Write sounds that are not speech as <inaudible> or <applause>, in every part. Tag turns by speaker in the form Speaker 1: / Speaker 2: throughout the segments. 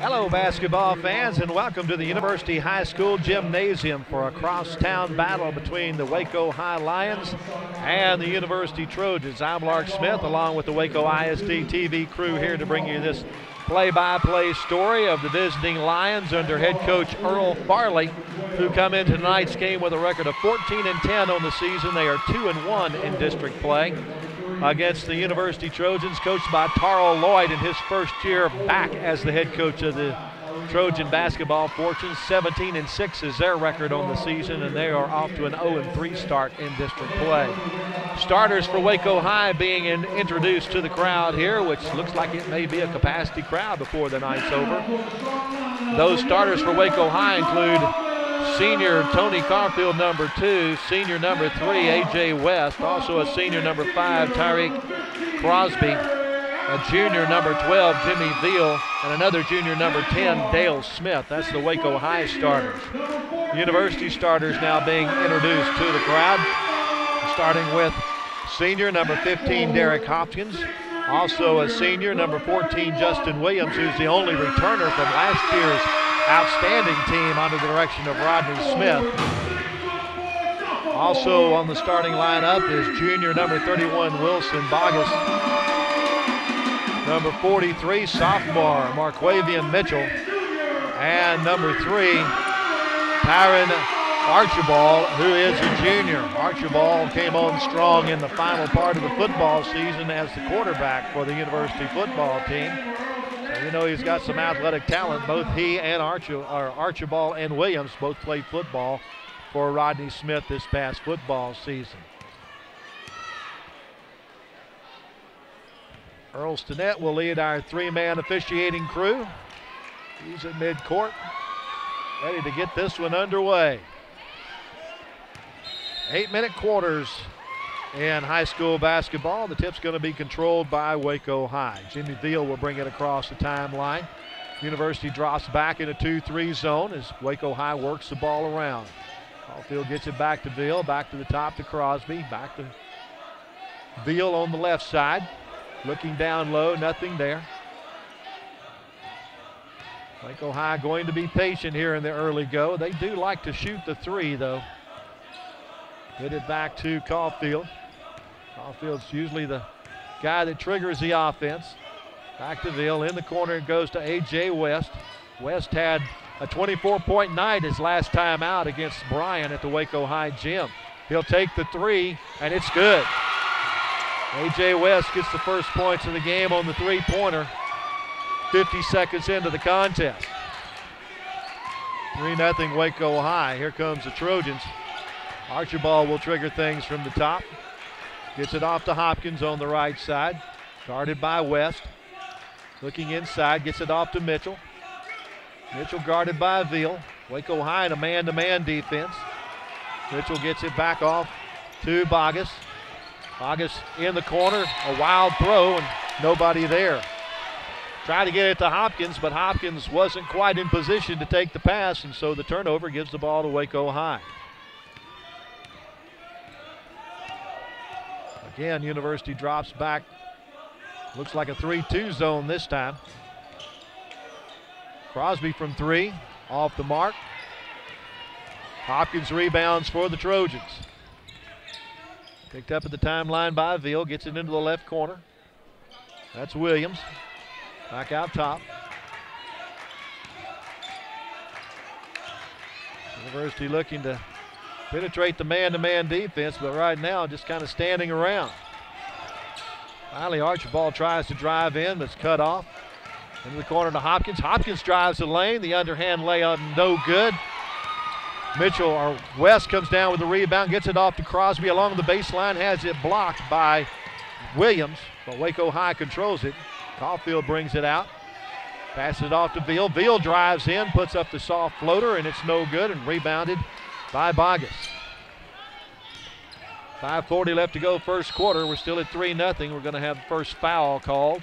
Speaker 1: Hello, basketball fans, and welcome to the University High School Gymnasium for a crosstown battle between the Waco High Lions and the University Trojans. I'm Lark Smith, along with the Waco ISD TV crew, here to bring you this play-by-play story of the visiting Lions under head coach Earl Farley, who come into tonight's game with a record of 14 and 10 on the season. They are 2 and 1 in district play against the University Trojans, coached by Tarl Lloyd in his first year back as the head coach of the Trojan basketball fortunes. 17 and 6 is their record on the season, and they are off to an 0 and 3 start in district play. Starters for Waco High being in, introduced to the crowd here, which looks like it may be a capacity crowd before the night's over. Those starters for Waco High include senior Tony Caulfield, number two, senior number three, A.J. West, also a senior number five, Tyreek Crosby, a junior number 12, Jimmy Veal, and another junior number 10, Dale Smith. That's the Waco High starters. University starters now being introduced to the crowd, starting with senior number 15, Derek Hopkins, also a senior number 14, Justin Williams, who's the only returner from last year's outstanding team under the direction of Rodney Smith. Also on the starting lineup is junior number 31, Wilson Boggs. Number 43, sophomore, Marquavian Mitchell. And number three, Tyron Archibald, who is a junior. Archibald came on strong in the final part of the football season as the quarterback for the university football team. You know, he's got some athletic talent. Both he and Arch- Archibald and Williams both played football for Rodney Smith this past football season. Earl Stinnett will lead our three-man officiating crew. He's at midcourt, ready to get this one underway. Eight-minute quarters in high school basketball. The tip's going to be controlled by Waco High. Jimmy Veal will bring it across the timeline. University drops back in a 2-3 zone as Waco High works the ball around. Caulfield gets it back to Veal, back to the top to Crosby, back to Veal on the left side. Looking down low, nothing there. Waco High going to be patient here in the early go. They do like to shoot the three, though. Get it back to Caulfield. Caulfield's usually the guy that triggers the offense. Back to Veal. In the corner goes to A.J. West. West had a 24-point night his last time out against Bryan at the Waco High gym. He'll take the three, and it's good. A.J. West gets the first points of the game on the three-pointer. 50 seconds into the contest. 3-0 Waco High. Here comes the Trojans. Archibald will trigger things from the top. Gets it off to Hopkins on the right side. Guarded by West. Looking inside, gets it off to Mitchell. Mitchell guarded by Veal. Waco High in a man-to-man defense. Mitchell gets it back off to Boggs. Boggs in the corner, a wild throw, and nobody there. Tried to get it to Hopkins, but Hopkins wasn't quite in position to take the pass, and so the turnover gives the ball to Waco High. Again, University drops back. Looks like a 3-2 zone this time. Crosby from three, off the mark. Hopkins rebounds for the Trojans. Picked up at the timeline by Veal, gets it into the left corner. That's Williams. Back out top. University looking to penetrate the man-to-man defense, but right now just kind of standing around. Finally, Archibald tries to drive in, but it's cut off. Into the corner to Hopkins. Hopkins drives the lane. The underhand layup, no good. Mitchell or West comes down with the rebound, gets it off to Crosby along the baseline, has it blocked by Williams, but Waco High controls it. Caulfield brings it out. Passes it off to Veal. Veal drives in, puts up the soft floater, and it's no good, and rebounded by Boggs. 5.40 left to go, first quarter. We're still at 3 0. We're going to have the first foul called.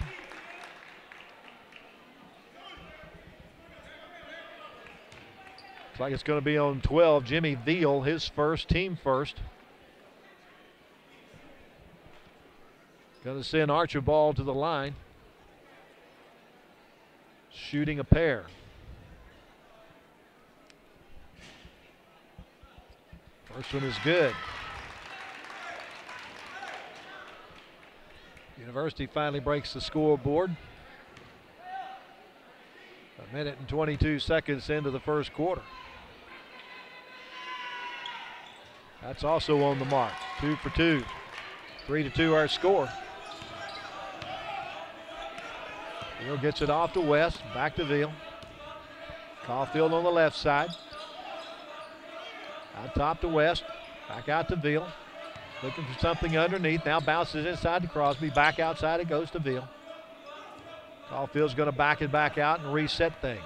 Speaker 1: Looks like it's going to be on 12. Jimmy Veal, his first, team first. Going to send Archibald to the line. shooting a pair. First one is good. University finally breaks the scoreboard. A minute and 22 seconds into the first quarter. That's also on the mark. Two for two. Three to two our score. Veal gets it off to West, back to Veal. Caulfield on the left side. Out top to West, back out to Veal. Looking for something underneath. Now bounces inside to Crosby. Back outside it goes to Veal. Caulfield's going to back it back out and reset things.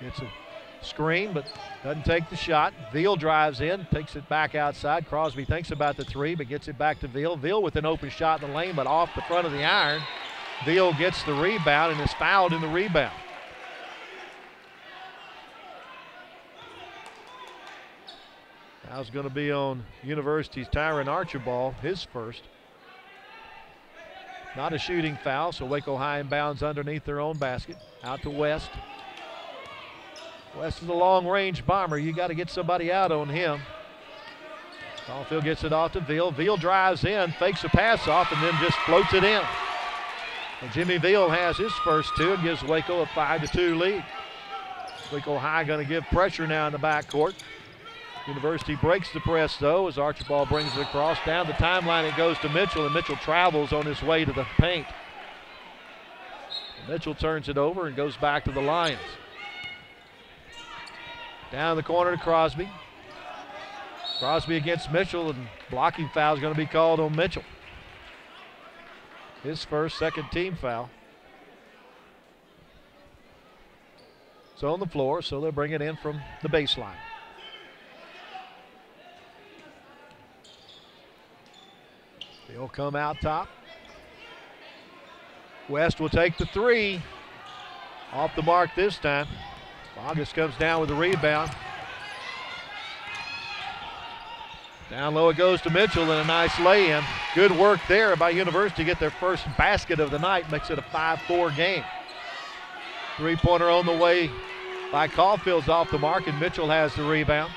Speaker 1: Gets a screen, but doesn't take the shot. Veal drives in, takes it back outside. Crosby thinks about the three, but gets it back to Veal. Veal with an open shot in the lane, but off the front of the iron. Veal gets the rebound and is fouled in the rebound. Foul's going to be on University's Tyron Archibald, his first. Not a shooting foul, so Waco High inbounds underneath their own basket. Out to West. West is a long range bomber. You got to get somebody out on him. Caulfield gets it off to Veal. Veal drives in, fakes a pass off, and then just floats it in. And Jimmy Veal has his first two and gives Waco a 5 to 2 lead. Waco High going to give pressure now in the backcourt. University breaks the press though as Archibald brings it across. Down the timeline it goes to Mitchell, and Mitchell travels on his way to the paint. Mitchell turns it over and goes back to the Lions. Down the corner to Crosby. Crosby against Mitchell, and blocking foul is going to be called on Mitchell. His first, second team foul. It's on the floor, so they'll bring it in from the baseline. He'll come out top. West will take the three. Off the mark this time. Boggs comes down with the rebound. Down low it goes to Mitchell and a nice lay-in. Good work there by University to get their first basket of the night. Makes it a 5-4 game. Three-pointer on the way by Caulfield's off the mark and Mitchell has the rebound.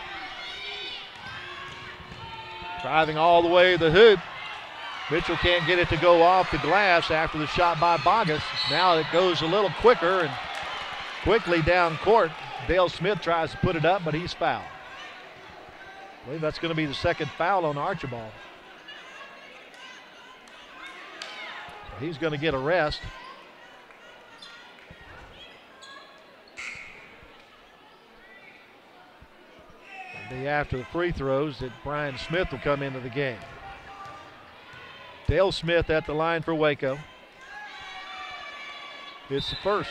Speaker 1: Driving all the way to the hoop. Mitchell can't get it to go off the glass after the shot by Boggs. Now it goes a little quicker and quickly down court. Dale Smith tries to put it up, but he's fouled. I believe that's going to be the second foul on Archibald. So he's going to get a rest. It'll be after the free throws that Brian Smith will come into the game. Dale Smith at the line for Waco. It's the first.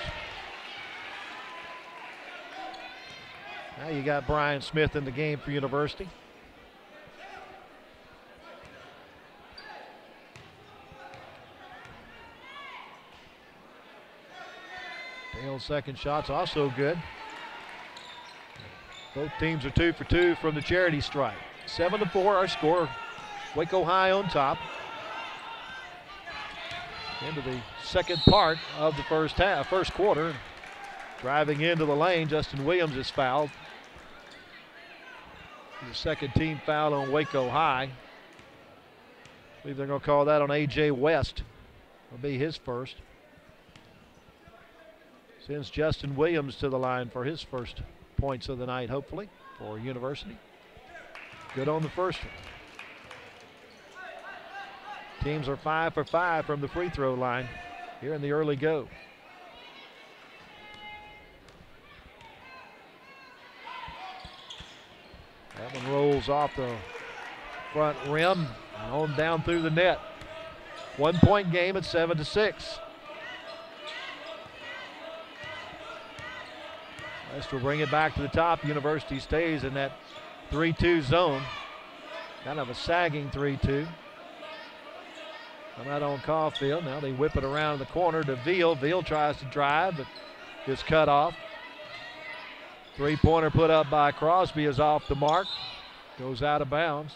Speaker 1: Now you got Brian Smith in the game for University. Dale's second shot's also good. Both teams are two for two from the charity stripe. Seven to four, our score. Waco High on top into the second part of the first half, first quarter. Driving into the lane, Justin Williams is fouled. The second team foul on Waco High. I believe they're going to call that on A.J. West. Will be his first. Sends Justin Williams to the line for his first points of the night, hopefully, for University. Good on the first one. Teams are five for five from the free throw line here in the early go. That one rolls off the front rim and on down through the net. One point game at seven to six. West will bring it back to the top. University stays in that 3-2 zone. Kind of a sagging 3-2. Come out on Caulfield. Now they whip it around the corner to Veal. Veal tries to drive, but gets cut off. Three pointer put up by Crosby is off the mark. Goes out of bounds.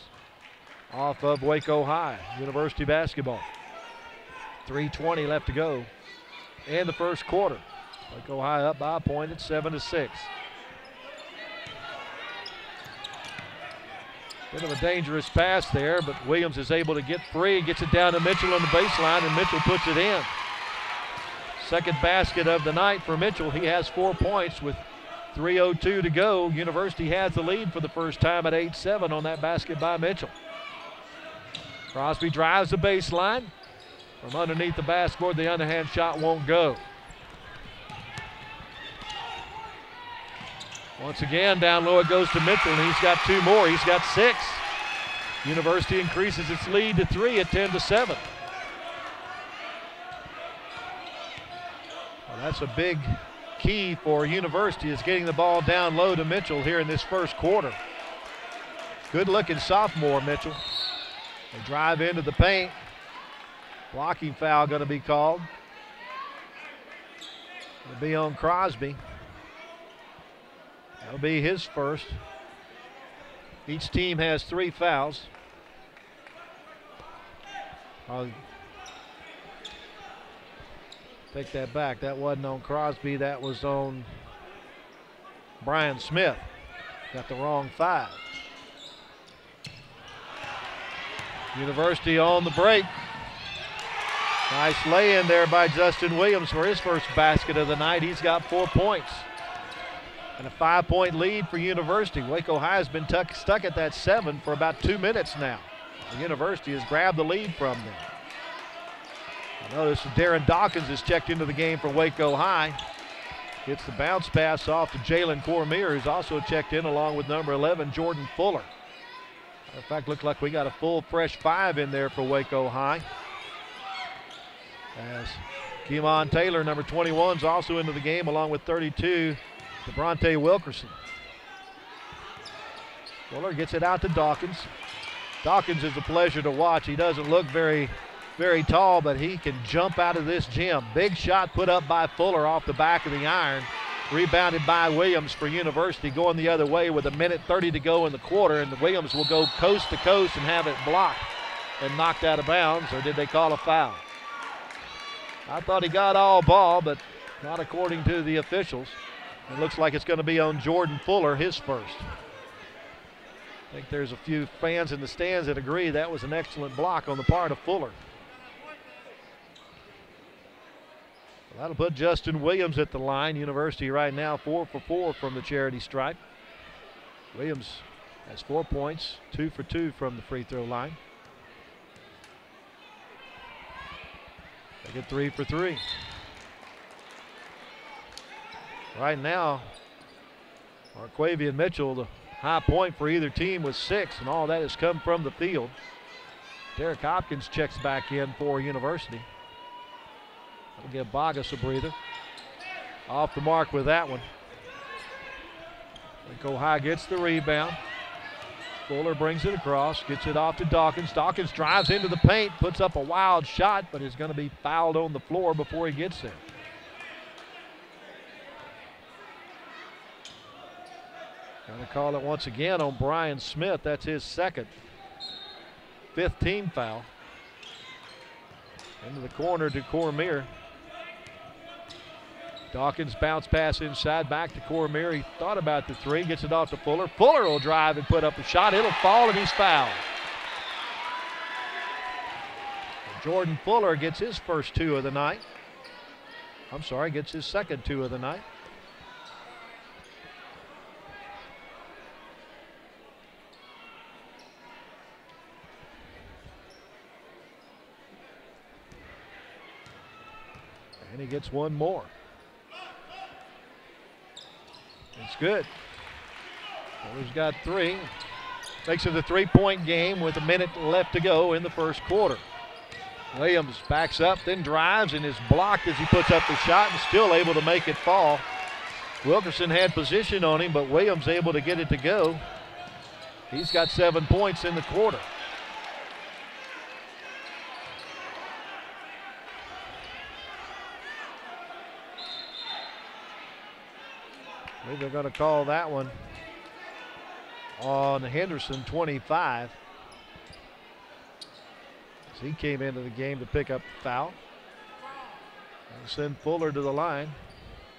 Speaker 1: Off of Waco High, University basketball. 3.20 left to go in the first quarter. Waco High up by a point at seven to six. Bit of a dangerous pass there, but Williams is able to get free, gets it down to Mitchell on the baseline, and Mitchell puts it in. Second basket of the night for Mitchell. He has four points with 3.02 to go. University has the lead for the first time at 8 7 on that basket by Mitchell. Crosby drives the baseline. From underneath the basketboard, the underhand shot won't go. Once again, down low it goes to Mitchell, and he's got two more. He's got six. University increases its lead to three at 10 to 7. Well, that's a big key for University is getting the ball down low to Mitchell here in this first quarter. Good looking sophomore, Mitchell. They drive into the paint. Blocking foul going to be called. It'll be on Crosby. That'll be his first. Each team has three fouls. I'll take that back. That wasn't on Crosby. That was on Brian Smith. Got the wrong five. University on the break. Nice lay in there by Justin Williams for his first basket of the night. He's got four points. And a five point lead for University. Waco High has been tuck, stuck at that seven for about two minutes now. The University has grabbed the lead from them. I notice Darren Dawkins has checked into the game for Waco High. Gets the bounce pass off to Jalen Cormier, who's also checked in along with number 11, Jordan Fuller. In fact, looked like we got a full fresh five in there for Waco High. As Keemon Taylor, number 21, is also into the game along with 32, DeBronte Wilkerson. Fuller gets it out to Dawkins. Dawkins is a pleasure to watch. He doesn't look very, very tall, but he can jump out of this gym. Big shot put up by Fuller off the back of the iron. Rebounded by Williams for University going the other way with a minute 30 to go in the quarter, and Williams will go coast to coast and have it blocked and knocked out of bounds, or did they call a foul? I thought he got all ball, but not according to the officials. It looks like it's going to be on Jordan Fuller, his first. I think there's a few fans in the stands that agree that was an excellent block on the part of Fuller. Well, that'll put Justin Williams at the line. University right now four for four from the charity stripe. Williams has four points, two for two from the free throw line. They get three for three. Right now, Marquavian Mitchell, the high point for either team was six, and all that has come from the field. Derek Hopkins checks back in for University. That'll give Boggs a breather. Off the mark with that one. Go High gets the rebound. Fuller brings it across, gets it off to Dawkins. Dawkins drives into the paint, puts up a wild shot, but is going to be fouled on the floor before he gets there. Going to call it once again on Brian Smith. That's his second. Fifth team foul. Into the corner to Cormier. Dawkins bounce pass inside back to Cormier. He thought about the three, gets it off to Fuller. Fuller will drive and put up a shot. It'll fall and he's fouled. Jordan Fuller gets his first two of the night. I'm sorry, gets his second two of the night. And he gets one more. It's good. Fuller's got three. Makes it a three-point game with a minute left to go in the first quarter. Williams backs up, then drives, and is blocked as he puts up the shot and still able to make it fall. Wilkerson had position on him, but Williams able to get it to go. He's got seven points in the quarter. They're going to call that one on Henderson 25. As he came into the game to pick up the foul. And send Fuller to the line.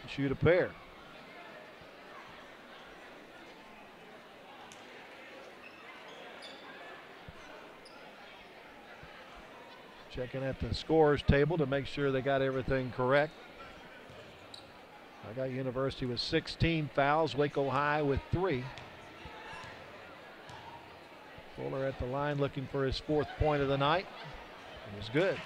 Speaker 1: shoot a pair. Checking at the scores table to make sure they got everything correct. I got University with 16 fouls, Waco High with three. Fuller at the line looking for his fourth point of the night. It was good.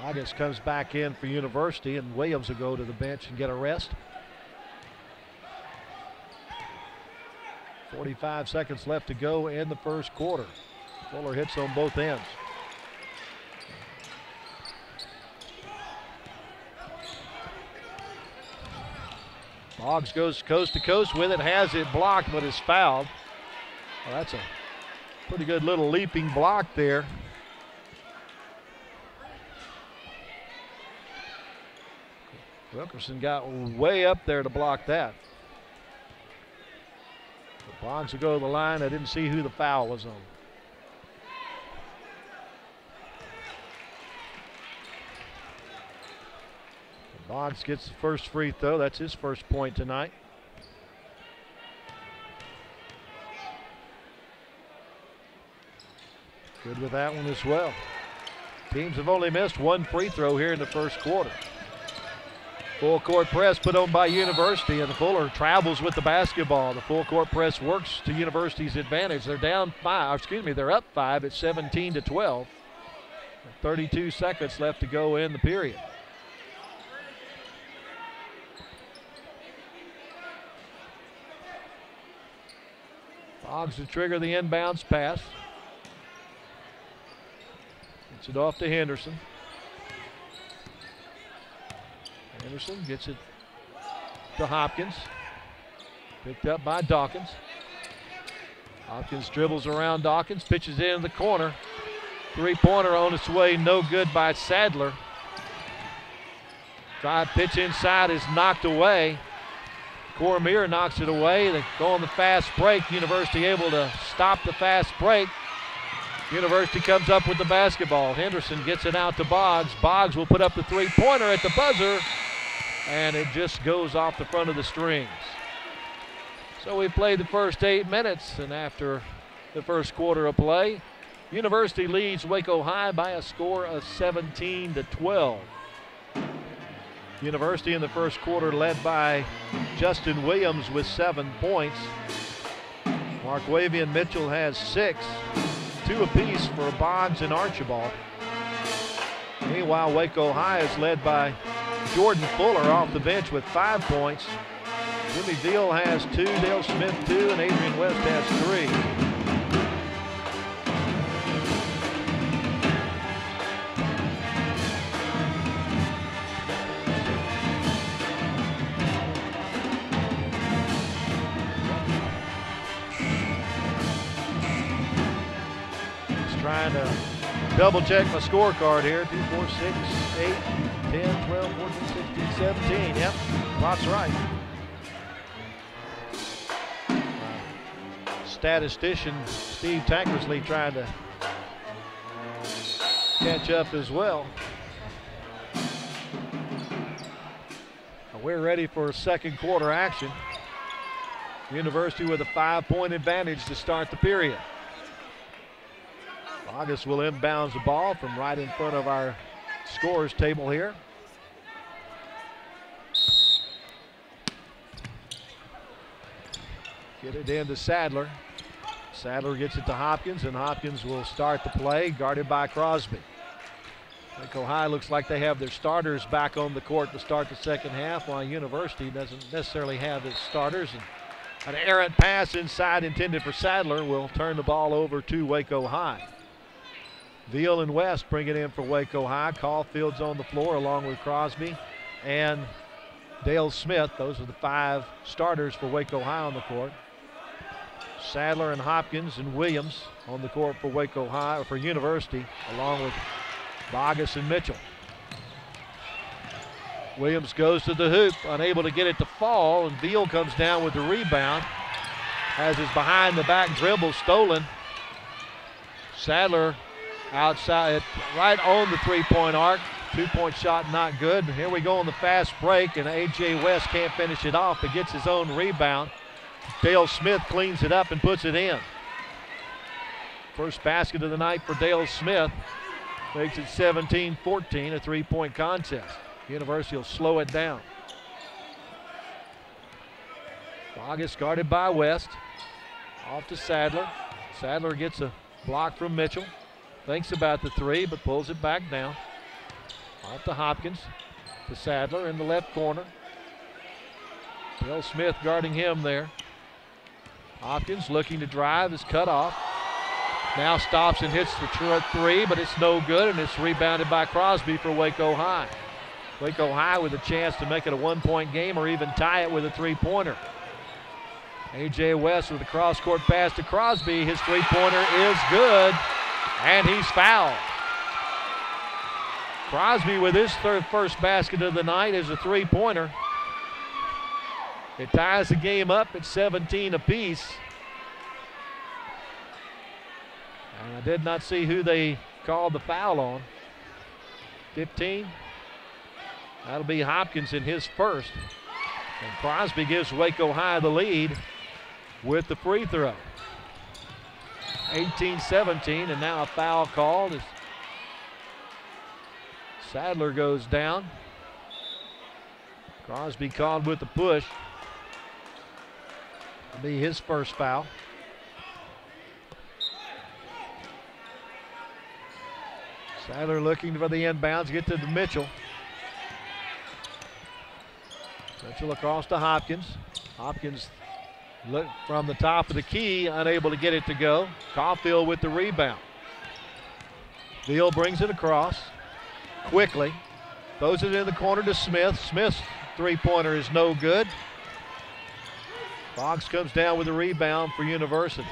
Speaker 1: Vargas comes back in for University, and Williams will go to the bench and get a rest. 45 seconds left to go in the first quarter. Fuller hits on both ends. Boggs goes coast to coast with it, has it blocked, but is fouled. Well, that's a pretty good little leaping block there. Wilkerson got way up there to block that. The Boggs will go to the line. I didn't see who the foul was on. Boggs gets the first free throw. That's his first point tonight. Good with that one as well. Teams have only missed one free throw here in the first quarter. Full court press put on by University, and Fuller travels with the basketball. The full court press works to University's advantage. They're down five, excuse me, they're up five at 17 to 12. 32 seconds left to go in the period. Boggs to trigger the inbounds pass. Gets it off to Henderson. Henderson gets it to Hopkins. Picked up by Dawkins. Hopkins dribbles around Dawkins, pitches in the corner. Three pointer on its way, no good by Sadler. Drive pitch inside is knocked away. Cormier knocks it away. They go on the fast break. University able to stop the fast break. University comes up with the basketball. Henderson gets it out to Boggs. Boggs will put up the three pointer at the buzzer and it just goes off the front of the strings. So we played the first eight minutes, and after the first quarter of play, University leads Waco High by a score of 17 to 12. University in the first quarter led by Justin Williams with seven points. Marquavian Mitchell has six, two apiece for Boggs and Archibald. Meanwhile, Waco High is led by Jordan Fuller off the bench with five points. Jimmy Veal has two, Dale Smith two, and Adrian West has three. Trying to double check my scorecard here. Two, four, six, eight, 10, 12, 14, 16, 17. Yep, Lots right. Uh, statistician Steve Tankersley trying to catch up as well. We're ready for second quarter action. University with a five-point advantage to start the period. August will inbounds the ball from right in front of our scores table here. Get it into Sadler. Sadler gets it to Hopkins, and Hopkins will start the play, guarded by Crosby. Waco High looks like they have their starters back on the court to start the second half, while University doesn't necessarily have its starters. And an errant pass inside intended for Sadler will turn the ball over to Waco High. Veal and West bring it in for Waco High. Caulfield's on the floor along with Crosby and Dale Smith. Those are the five starters for Waco High on the court. Sadler and Hopkins and Williams on the court for Waco High, or for University, along with Boggs and Mitchell. Williams goes to the hoop, unable to get it to fall, and Veal comes down with the rebound. Has his behind the back dribble stolen. Sadler outside, right on the three-point arc. Two-point shot not good. Here we go on the fast break, and A.J. West can't finish it off, but gets his own rebound. Dale Smith cleans it up and puts it in. First basket of the night for Dale Smith. Makes it 17-14, a three-point contest. University will slow it down. August guarded by West. Off to Sadler. Sadler gets a block from Mitchell. Thinks about the three, but pulls it back down. Off to Hopkins. To Sadler in the left corner. Bill Smith guarding him there. Hopkins looking to drive is cut off. Now stops and hits the three, but it's no good, and it's rebounded by Crosby for Waco High. Waco High with a chance to make it a one point game or even tie it with a three pointer. A.J. West with a cross court pass to Crosby. His three pointer is good, and he's fouled. Crosby with his third first basket of the night is a three pointer. It ties the game up at 17 apiece. And I did not see who they called the foul on. 15. That'll be Hopkins in his first. And Crosby gives Waco High the lead with the free throw. 18-17, and now a foul called as Sadler goes down. Crosby called with the push. It'll be his first foul. Sadler looking for the inbounds, get to the Mitchell. Mitchell across to Hopkins. Hopkins Look from the top of the key, unable to get it to go. Caulfield with the rebound. Veal brings it across quickly. Throws it in the corner to Smith. Smith's three pointer is no good. Fox comes down with the rebound for University.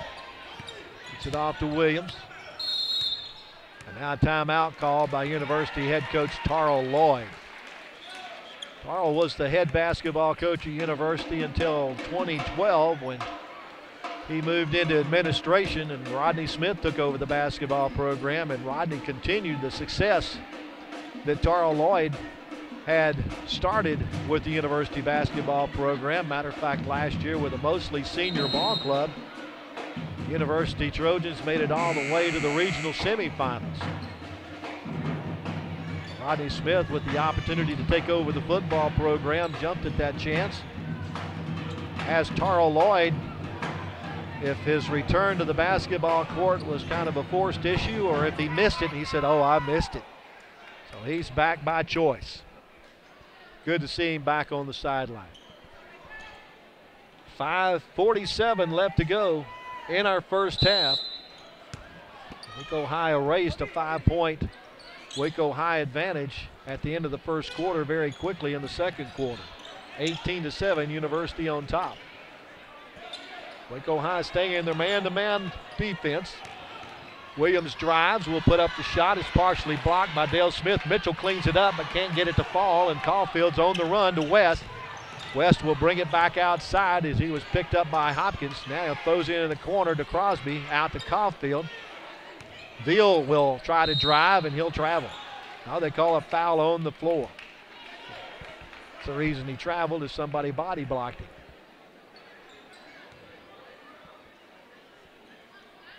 Speaker 1: Gets it off to Williams. And now a timeout called by University head coach Tarl Lloyd. Carl was the head basketball coach at University until 2012 when he moved into administration and Rodney Smith took over the basketball program and Rodney continued the success that Tarl Lloyd had started with the university basketball program. Matter of fact, last year with a mostly senior ball club, University Trojans made it all the way to the regional semifinals. Rodney Smith with the opportunity to take over the football program jumped at that chance. As Tarl Lloyd, if his return to the basketball court was kind of a forced issue or if he missed it, he said, oh, I missed it. So he's back by choice. Good to see him back on the sideline. 5.47 left to go in our first half. Waco High erased a five-point Waco High advantage at the end of the first quarter very quickly in the second quarter. 18 to 7, University on top. Waco High staying in their man-to-man defense. Williams drives, will put up the shot. It's partially blocked by Dale Smith. Mitchell cleans it up but can't get it to fall, and Caulfield's on the run to West. West will bring it back outside as he was picked up by Hopkins. Now he throws it in the corner to Crosby, out to Caulfield. Veal will try to drive and he'll travel. Now they call a foul on the floor. It's the reason he traveled is somebody body blocked him.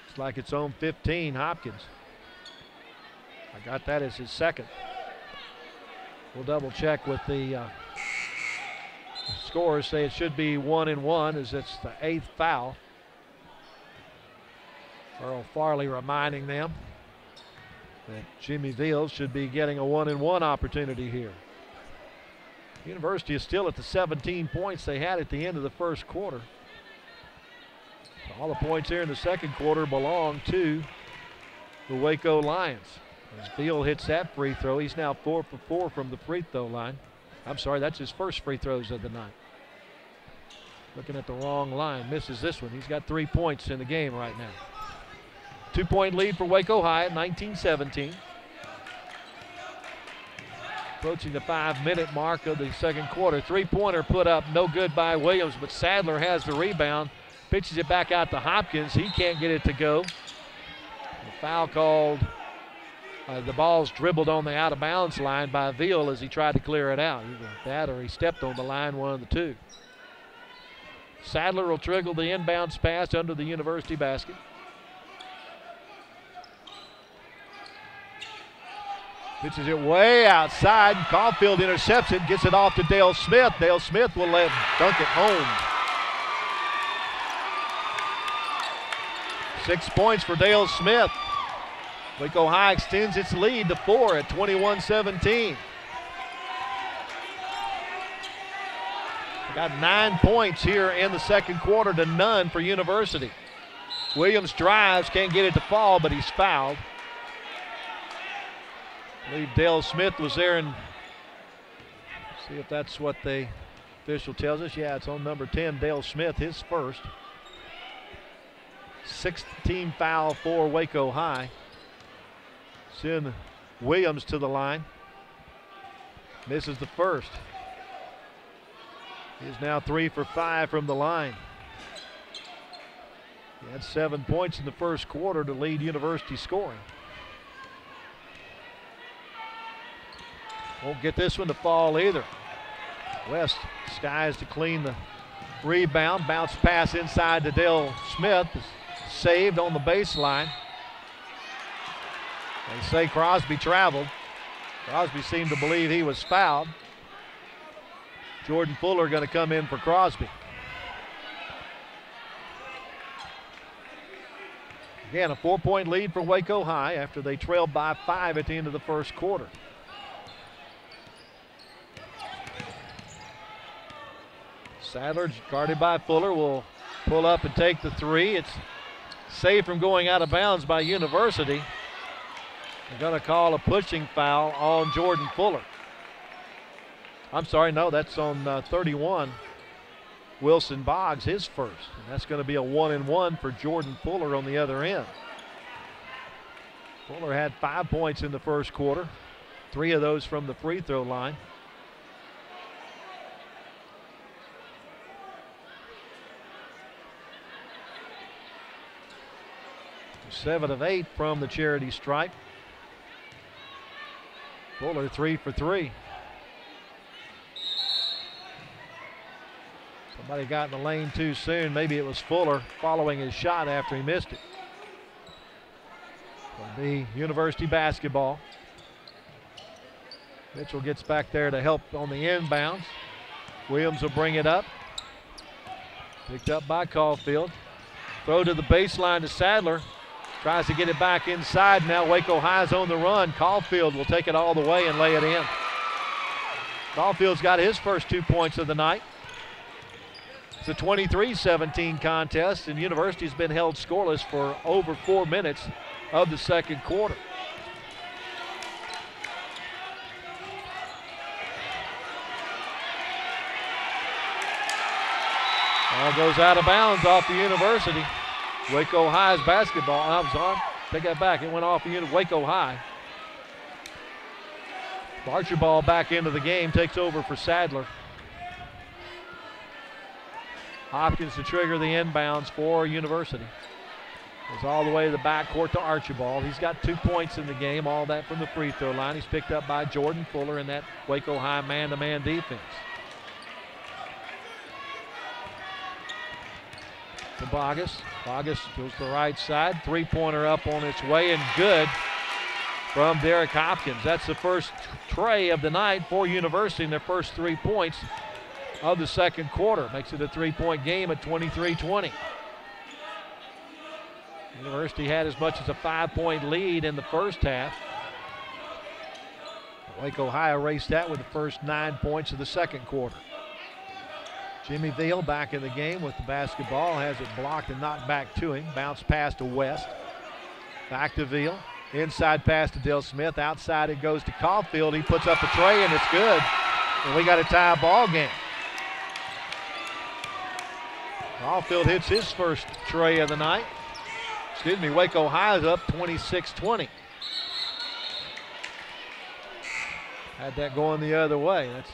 Speaker 1: It's like it's on 15, Hopkins. I got that as his second. We'll double check with the uh, scores. Say it should be one and one as it's the eighth foul. Earl Farley reminding them that Jimmy Veals should be getting a one and one opportunity here. University is still at the 17 points they had at the end of the first quarter. All the points here in the second quarter belong to the Waco Lions. As Veal hits that free throw, he's now four for four from the free throw line. I'm sorry, that's his first free throws of the night. Looking at the wrong line, misses this one. He's got three points in the game right now. Two point lead for Waco High at 19 17. Approaching the five minute mark of the second quarter. Three pointer put up, no good by Williams, but Sadler has the rebound. Pitches it back out to Hopkins. He can't get it to go. The foul called Uh, the ball's dribbled on the out of bounds line by Veal as he tried to clear it out. Either that or he stepped on the line, one of the two. Sadler will trigger the inbounds pass under the university basket. Pitches it way outside. Caulfield intercepts it, gets it off to Dale Smith. Dale Smith will let dunk it home. Six points for Dale Smith. Waco High extends its lead to four at 21 17. Got nine points here in the second quarter to none for University. Williams drives, can't get it to fall, but he's fouled. I believe Dale Smith was there and see if that's what the official tells us. Yeah, it's on number 10, Dale Smith, his first. Sixth team foul for Waco High. Send Williams to the line. Misses the first. He is now three for five from the line. He had seven points in the first quarter to lead University scoring. Won't get this one to fall either. West skies to clean the rebound. Bounce pass inside to Dale Smith. Saved on the baseline. They say Crosby traveled. Crosby seemed to believe he was fouled. Jordan Fuller going to come in for Crosby. Again, a four point lead for Waco High after they trailed by five at the end of the first quarter. Sadler, guarded by Fuller, will pull up and take the three. It's saved from going out of bounds by University. They're going to call a pushing foul on Jordan Fuller. I'm sorry, no, that's on uh, 31. Wilson Boggs, his first. And that's going to be a one and one for Jordan Fuller on the other end. Fuller had five points in the first quarter, three of those from the free throw line. Seven of eight from the charity stripe. Fuller three for three. Somebody got in the lane too soon. Maybe it was Fuller following his shot after he missed it. It'll University basketball. Mitchell gets back there to help on the inbounds. Williams will bring it up. Picked up by Caulfield. Throw to the baseline to Sadler. Tries to get it back inside. Now Waco High's on the run. Caulfield will take it all the way and lay it in. Caulfield's got his first two points of the night. It's a 23-17 contest, and University's been held scoreless for over four minutes of the second quarter. Ball goes out of bounds off the University. Waco High's basketball. I'm sorry. Take that back. It went off of Waco High. Archibald back into the game, takes over for Sadler. Hopkins to trigger the inbounds for University. Goes all the way to the backcourt to Archibald. He's got two points in the game, all that from the free throw line. He's picked up by Jordan Fuller in that Waco High man to -man defense. To Boggs. Boggs goes to the right side. Three pointer up on its way and good from Derek Hopkins. That's the first tray of the night for University in their first three points of the second quarter. Makes it a three point game at 23 20. University had as much as a five point lead in the first half. Waco Ohio raced that with the first nine points of the second quarter. Jimmy Veal back in the game with the basketball, has it blocked and knocked back to him. Bounce pass to West. Back to Veal. Inside pass to Dale Smith. Outside it goes to Caulfield. He puts up a tray and it's good. And we got a tie ball game. Caulfield hits his first tray of the night. Excuse me, Waco High is up 26-20. Had that going the other way. That's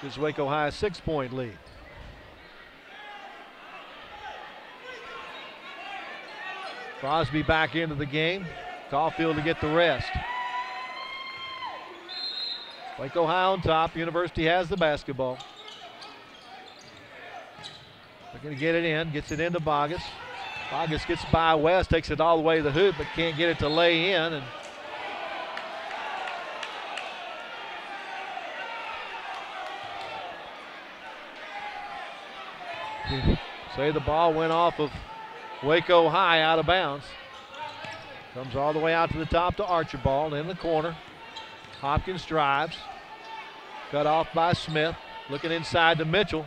Speaker 1: gives Waco High six-point lead. Crosby back into the game. Caulfield to get the rest. Waco High on top. University has the basketball. They're going to get it in. Gets it into Boggs. Boggs gets by West, takes it all the way to the hoop, but can't get it to lay in. And <laughs> say the ball went off of Waco High out of bounds. Comes all the way out to the top to Archibald in the corner. Hopkins drives. Cut off by Smith. Looking inside to Mitchell.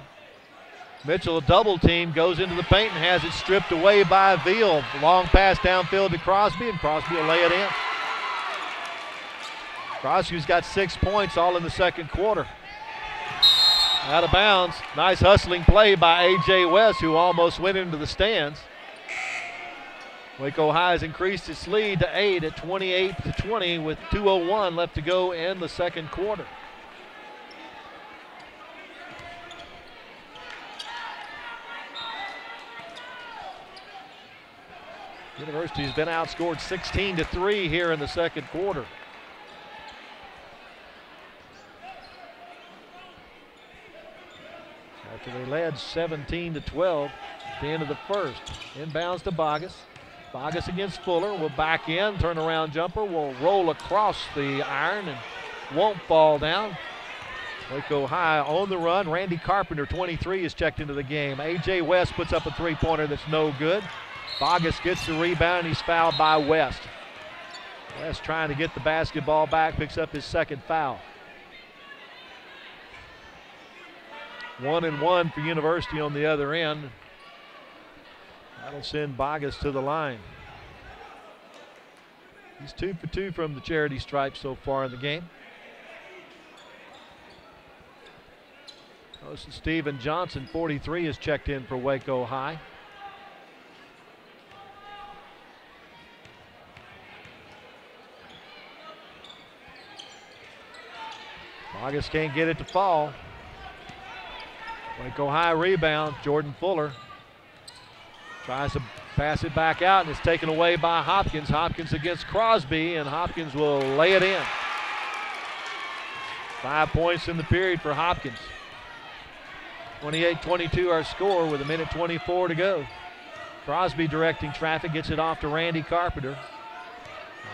Speaker 1: Mitchell, a double team, goes into the paint and has it stripped away by Veal. Long pass downfield to Crosby, and Crosby will lay it in. Crosby's got six points all in the second quarter. Out of bounds. Nice hustling play by A.J. West, who almost went into the stands. Waco High has increased its lead to 8 at 28 to 20 with 2.01 left to go in the second quarter. University's been outscored 16 to 3 here in the second quarter. After they led 17 to 12 at the end of the first. Inbounds to Boggs. Boggs against Fuller will back in, turn around jumper, will roll across the iron and won't fall down. Waco High on the run. Randy Carpenter, 23, is checked into the game. A.J. West puts up a three pointer that's no good. Boggs gets the rebound. He's fouled by West. West trying to get the basketball back, picks up his second foul. One and one for University on the other end. That'll send Boggs to the line. He's two for two from the charity stripe so far in the game. Coach Stephen Johnson, 43, is checked in for Waco High. August can't get it to fall. Waco High rebound. Jordan Fuller tries to pass it back out, and it's taken away by Hopkins. Hopkins against Crosby, and Hopkins will lay it in. Five points in the period for Hopkins. 28-22 our score with a minute 24 to go. Crosby directing traffic, gets it off to Randy Carpenter.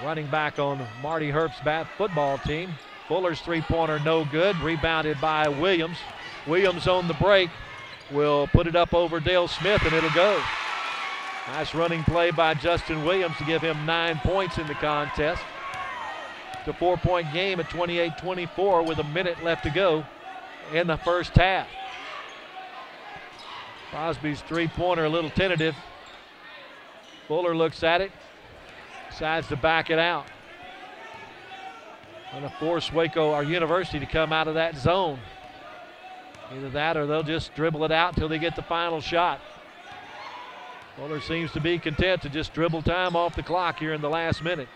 Speaker 1: Running back on Marty Herp's bat football team. Fuller's three-pointer no good. Rebounded by Williams. Williams on the break will put it up over Dale Smith and it'll go. Nice running play by Justin Williams to give him nine points in the contest. It's a four-point game at 28-24 with a minute left to go in the first half. Crosby's three-pointer a little tentative. Fuller looks at it, decides to back it out. Going to force Waco, our university, to come out of that zone. Either that or they'll just dribble it out until they get the final shot. Fuller seems to be content to just dribble time off the clock here in the last minute.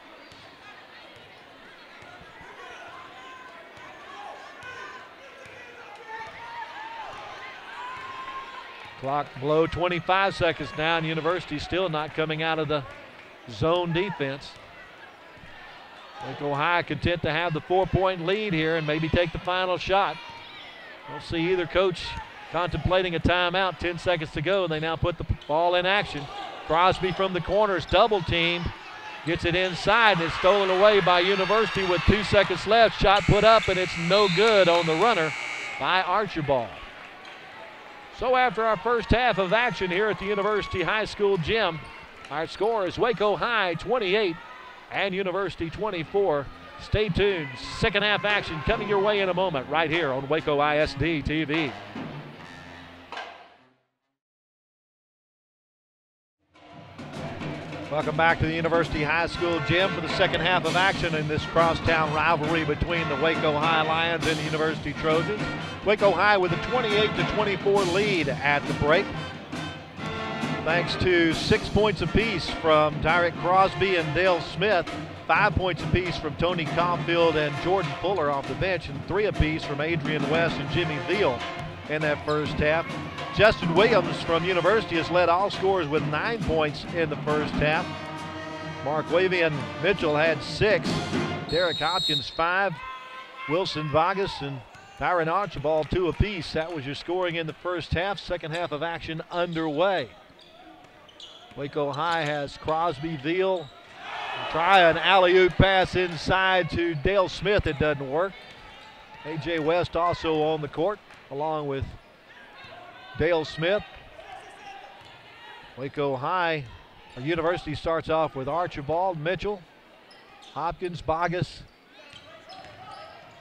Speaker 1: Clock below 25 seconds now, and University still not coming out of the zone defense. Waco High content to have the four-point lead here and maybe take the final shot. We'll see either coach contemplating a timeout. 10 seconds to go. and They now put the ball in action. Crosby from the corners, double team. Gets it inside and it's stolen away by University with two seconds left. Shot put up and it's no good on the runner by Archibald. So after our first half of action here at the University High School gym, our score is Waco High 28 and University 24. Stay tuned. Second half action coming your way in a moment right here on Waco ISD TV. Welcome back to the University High School gym for the second half of action in this crosstown rivalry between the Waco High Lions and the University Trojans. Waco High with a 28 to 24 lead at the break. Thanks to six points apiece from Tyrek Crosby and Dale Smith, five points apiece from Tony Caulfield and Jordan Fuller off the bench, and three apiece from Adrian West and Jimmy Veal in that first half. Justin Williams from University has led all scorers with nine points in the first half. Marquavian Mitchell had six. Derek Hopkins five. Wilson Vargas and Tyron Archibald, two apiece. That was your scoring in the first half. Second half of action underway. Waco High has Crosby Veal. Try an alley oop pass inside to Dale Smith. It doesn't work. A.J. West also on the court, along with Dale Smith. Waco High, University starts off with Archibald, Mitchell, Hopkins, Boggs,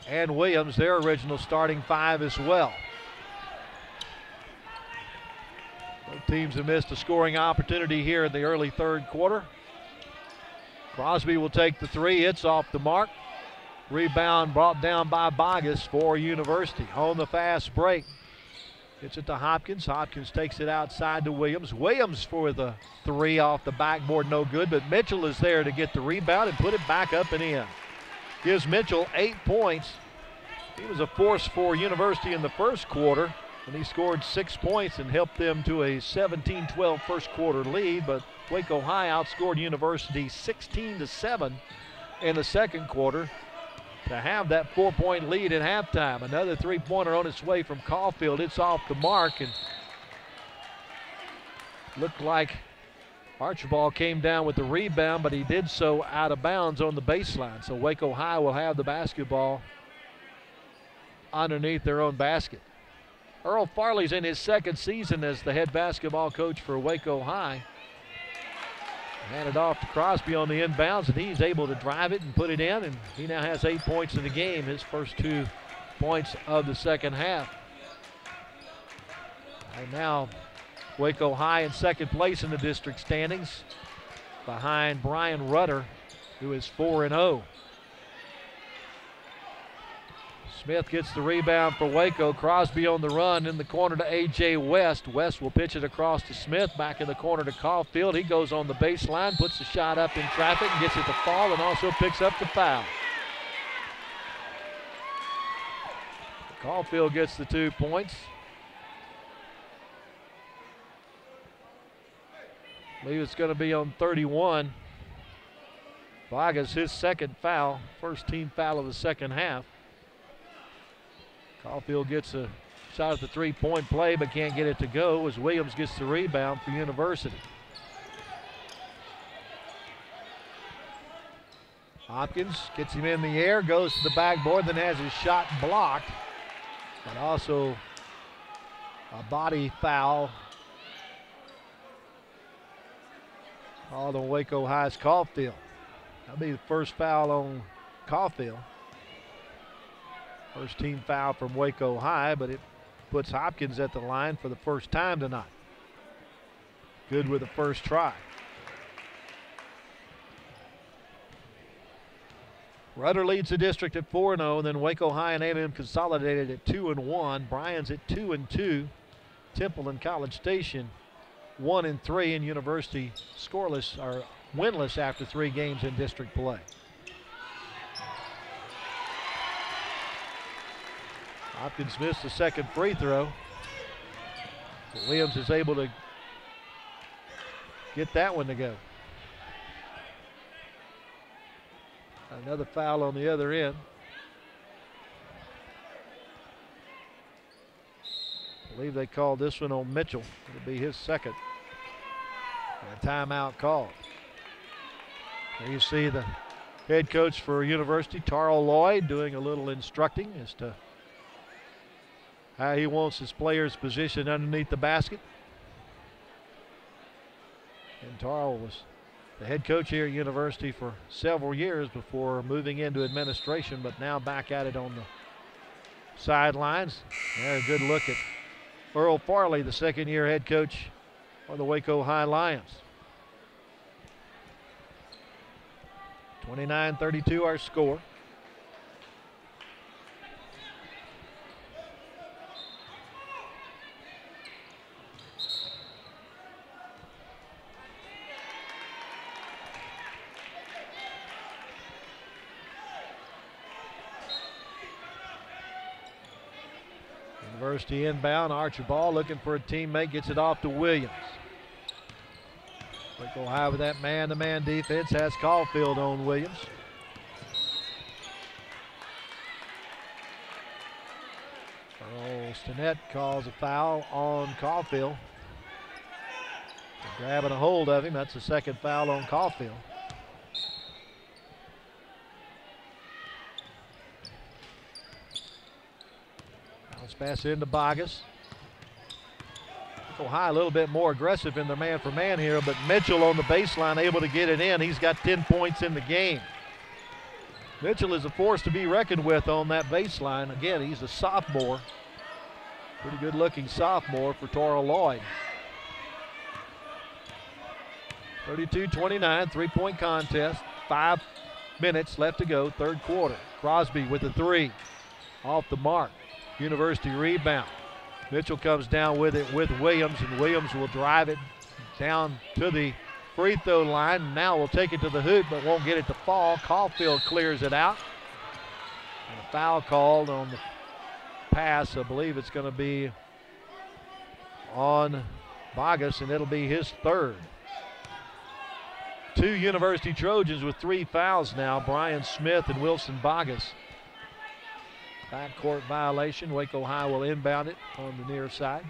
Speaker 1: and Williams, their original starting five as well. Both teams have missed a scoring opportunity here in the early third quarter. Crosby will take the three. It's off the mark. Rebound brought down by Boggs for University. On the fast break. Gets it to Hopkins. Hopkins takes it outside to Williams. Williams for the three off the backboard, no good, but Mitchell is there to get the rebound and put it back up and in. Gives Mitchell eight points. He was a force for University in the first quarter, and he scored six points and helped them to a 17 12 first quarter lead, but Waco High outscored University 16 to 7 in the second quarter to have that four point lead at halftime. Another three pointer on its way from Caulfield. It's off the mark and looked like Archibald came down with the rebound, but he did so out of bounds on the baseline. So Waco High will have the basketball underneath their own basket. Earl Farley's in his second season as the head basketball coach for Waco High. Handed off to Crosby on the inbounds, and he's able to drive it and put it in. And he now has eight points in the game, his first two points of the second half. And now Waco High in second place in the district standings behind Bryan Rudder, who is 4 and 0. Smith gets the rebound for Waco. Crosby on the run in the corner to A.J. West. West will pitch it across to Smith. Back in the corner to Caulfield. He goes on the baseline, puts the shot up in traffic, and gets it to fall, and also picks up the foul. Caulfield gets the two points. I believe it's going to be on 31. Vargas, his second foul, first team foul of the second half. Caulfield gets a shot at the three point play but can't get it to go as Williams gets the rebound for University. Hopkins gets him in the air, goes to the backboard, then has his shot blocked. But also a body foul. All on Waco High's Caulfield. That'll be the first foul on Caulfield. First team foul from Waco High, but it puts Hopkins at the line for the first time tonight. Good with the first try. Rudder leads the district at 4 0, then Waco High and A&M consolidated at 2 and 1. Bryan's at 2 and 2. Temple and College Station 1 and 3, and University scoreless or winless after three games in district play. Hopkins missed the second free throw. But Williams is able to get that one to go. Another foul on the other end. I believe they called this one on Mitchell. It'll be his second. And a timeout called. There you see the head coach for University, Tarl Lloyd, doing a little instructing as to how he wants his players positioned underneath the basket. And Tarl was the head coach here at University for several years before moving into administration, but now back at it on the sidelines. There, a good look at Earl Farley, the second year head coach for the Waco High Lions. 29 32 our score. to inbound. Archibald looking for a teammate, gets it off to Williams. Quick go high with that man-to-man -man defense. Has Caulfield on Williams. Earl Stinnett calls a foul on Caulfield. Grabbing a hold of him. That's the second foul on Caulfield. Pass into Boggs. High a little bit more aggressive in their man for man here, but Mitchell on the baseline able to get it in. He's got 10 points in the game. Mitchell is a force to be reckoned with on that baseline. Again, he's a sophomore. Pretty good looking sophomore for Toro Lloyd. 32 29, three point contest. Five minutes left to go, third quarter. Crosby with the three. Off the mark. University rebound. Mitchell comes down with it with Williams, and Williams will drive it down to the free throw line. Now will take it to the hoop, but won't get it to fall. Caulfield clears it out. And a foul called on the pass. I believe it's going to be on Boggs, and it'll be his third. Two University Trojans with three fouls now Brian Smith and Wilson Boggs. Backcourt violation. Waco High will inbound it on the near side.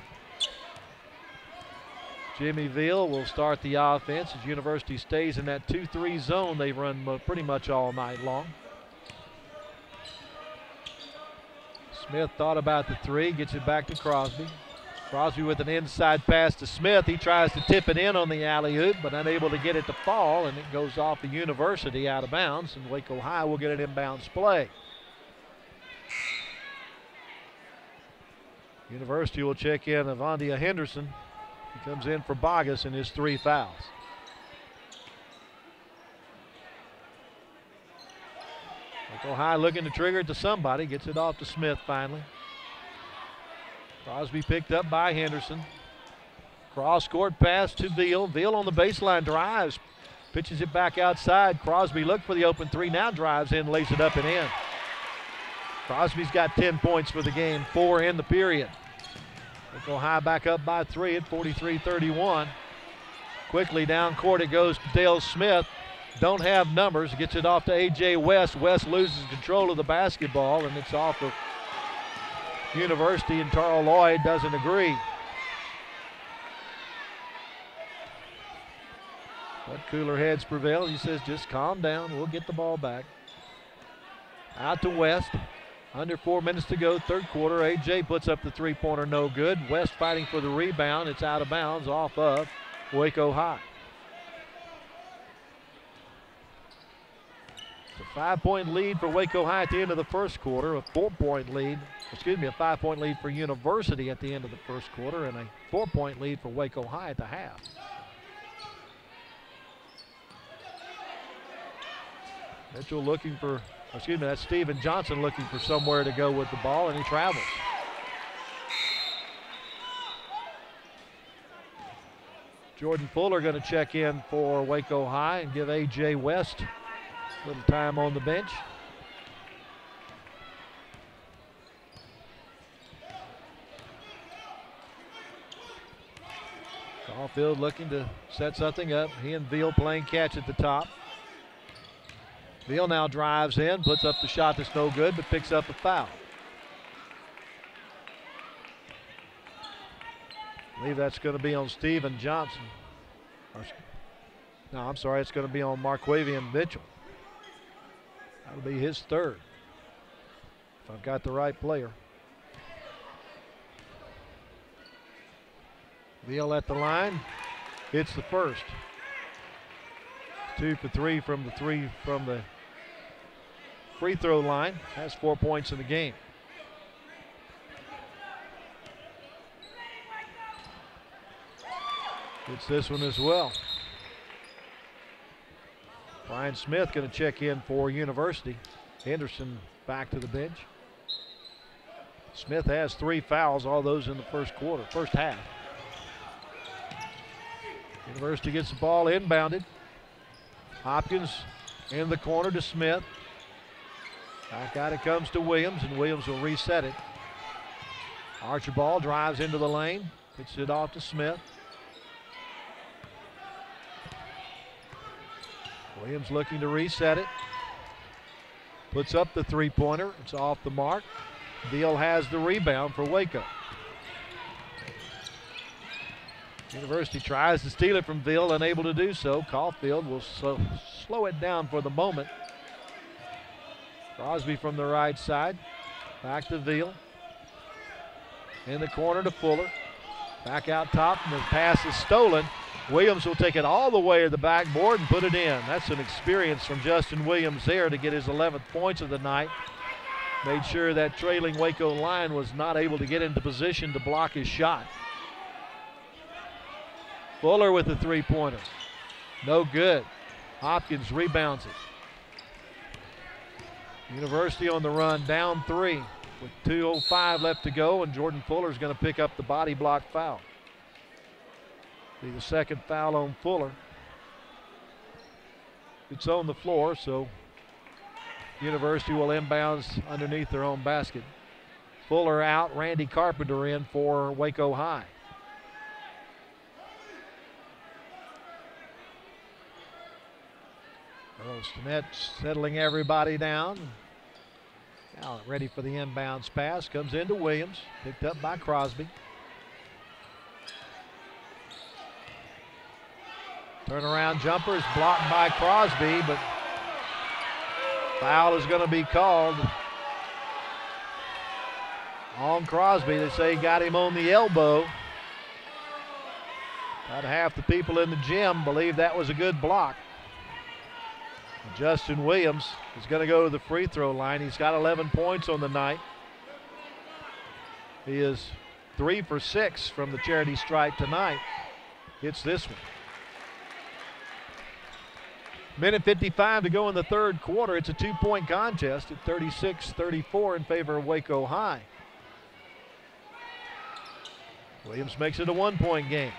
Speaker 1: Jimmy Veal will start the offense as University stays in that 2 3 zone they've run pretty much all night long. Smith thought about the three, gets it back to Crosby. Crosby with an inside pass to Smith. He tries to tip it in on the alley oop, but unable to get it to fall, and it goes off the University out of bounds, and Waco High will get an inbounds play. University will check in Avandia Henderson. He comes in for Boggs in his three fouls. Waco High looking to trigger it to somebody. Gets it off to Smith finally. Crosby picked up by Henderson. Cross court pass to Veal. Veal on the baseline drives. Pitches it back outside. Crosby looked for the open three. Now drives in, lays it up and in. Crosby's got 10 points for the game, four in the period. They go high back up by three at 43 31. Quickly down court it goes to Dale Smith. Don't have numbers. Gets it off to A.J. West. West loses control of the basketball, and it's off of University, and Toro Lloyd doesn't agree. But cooler heads prevail. He says, just calm down. We'll get the ball back. Out to West. Under four minutes to go, third quarter. AJ puts up the three pointer, no good. West fighting for the rebound. It's out of bounds off of Waco High. It's a five point lead for Waco High at the end of the first quarter, a four point lead, excuse me, a five point lead for University at the end of the first quarter, and a four point lead for Waco High at the half. Mitchell looking for excuse me, that's Steven Johnson looking for somewhere to go with the ball, and he travels. Jordan Fuller going to check in for Waco High and give A.J. West a little time on the bench. Caulfield looking to set something up. He and Veal playing catch at the top. Veal now drives in, puts up the shot that's no good, but picks up a foul. I believe that's going to be on Steven Johnson. No, I'm sorry, it's going to be on Marquavian Mitchell. That'll be his third. If I've got the right player. Veal at the line. It's the first. Two for three from the three from the free throw line. Has four points in the game. It's this one as well. Brian Smith going to check in for University. Henderson back to the bench. Smith has three fouls, all those in the first quarter, first half. University gets the ball inbounded. Hopkins in the corner to Smith. Back out it comes to Williams, and Williams will reset it. Archibald drives into the lane, puts it off to Smith. Williams looking to reset it. Puts up the three pointer. It's off the mark. Veal has the rebound for Waco. University tries to steal it from Veal, unable to do so. Caulfield will slow it down for the moment. Crosby from the right side. Back to Veal. In the corner to Fuller. Back out top, and the pass is stolen. Williams will take it all the way to the backboard and put it in. That's an experience from Justin Williams there to get his 11th points of the night. Made sure that trailing Waco line was not able to get into position to block his shot. Fuller with the three pointer. No good. Hopkins rebounds it. University on the run, down three with 2.05 left to go, and Jordan Fuller is going to pick up the body block foul. Be the second foul on Fuller. It's on the floor, so University will inbounds underneath their own basket. Fuller out, Randy Carpenter in for Waco High. Earl settling everybody down. Now ready for the inbounds pass. Comes into Williams. Picked up by Crosby. Turnaround jumper is blocked by Crosby, but foul is going to be called on Crosby. They say he got him on the elbow. About half the people in the gym believe that was a good block. Justin Williams is going to go to the free throw line. He's got 11 points on the night. He is three for six from the charity stripe tonight. Hits this one. Minute 55 to go in the third quarter. It's a two point contest at 36 34 in favor of Waco High. Williams makes it a one point game.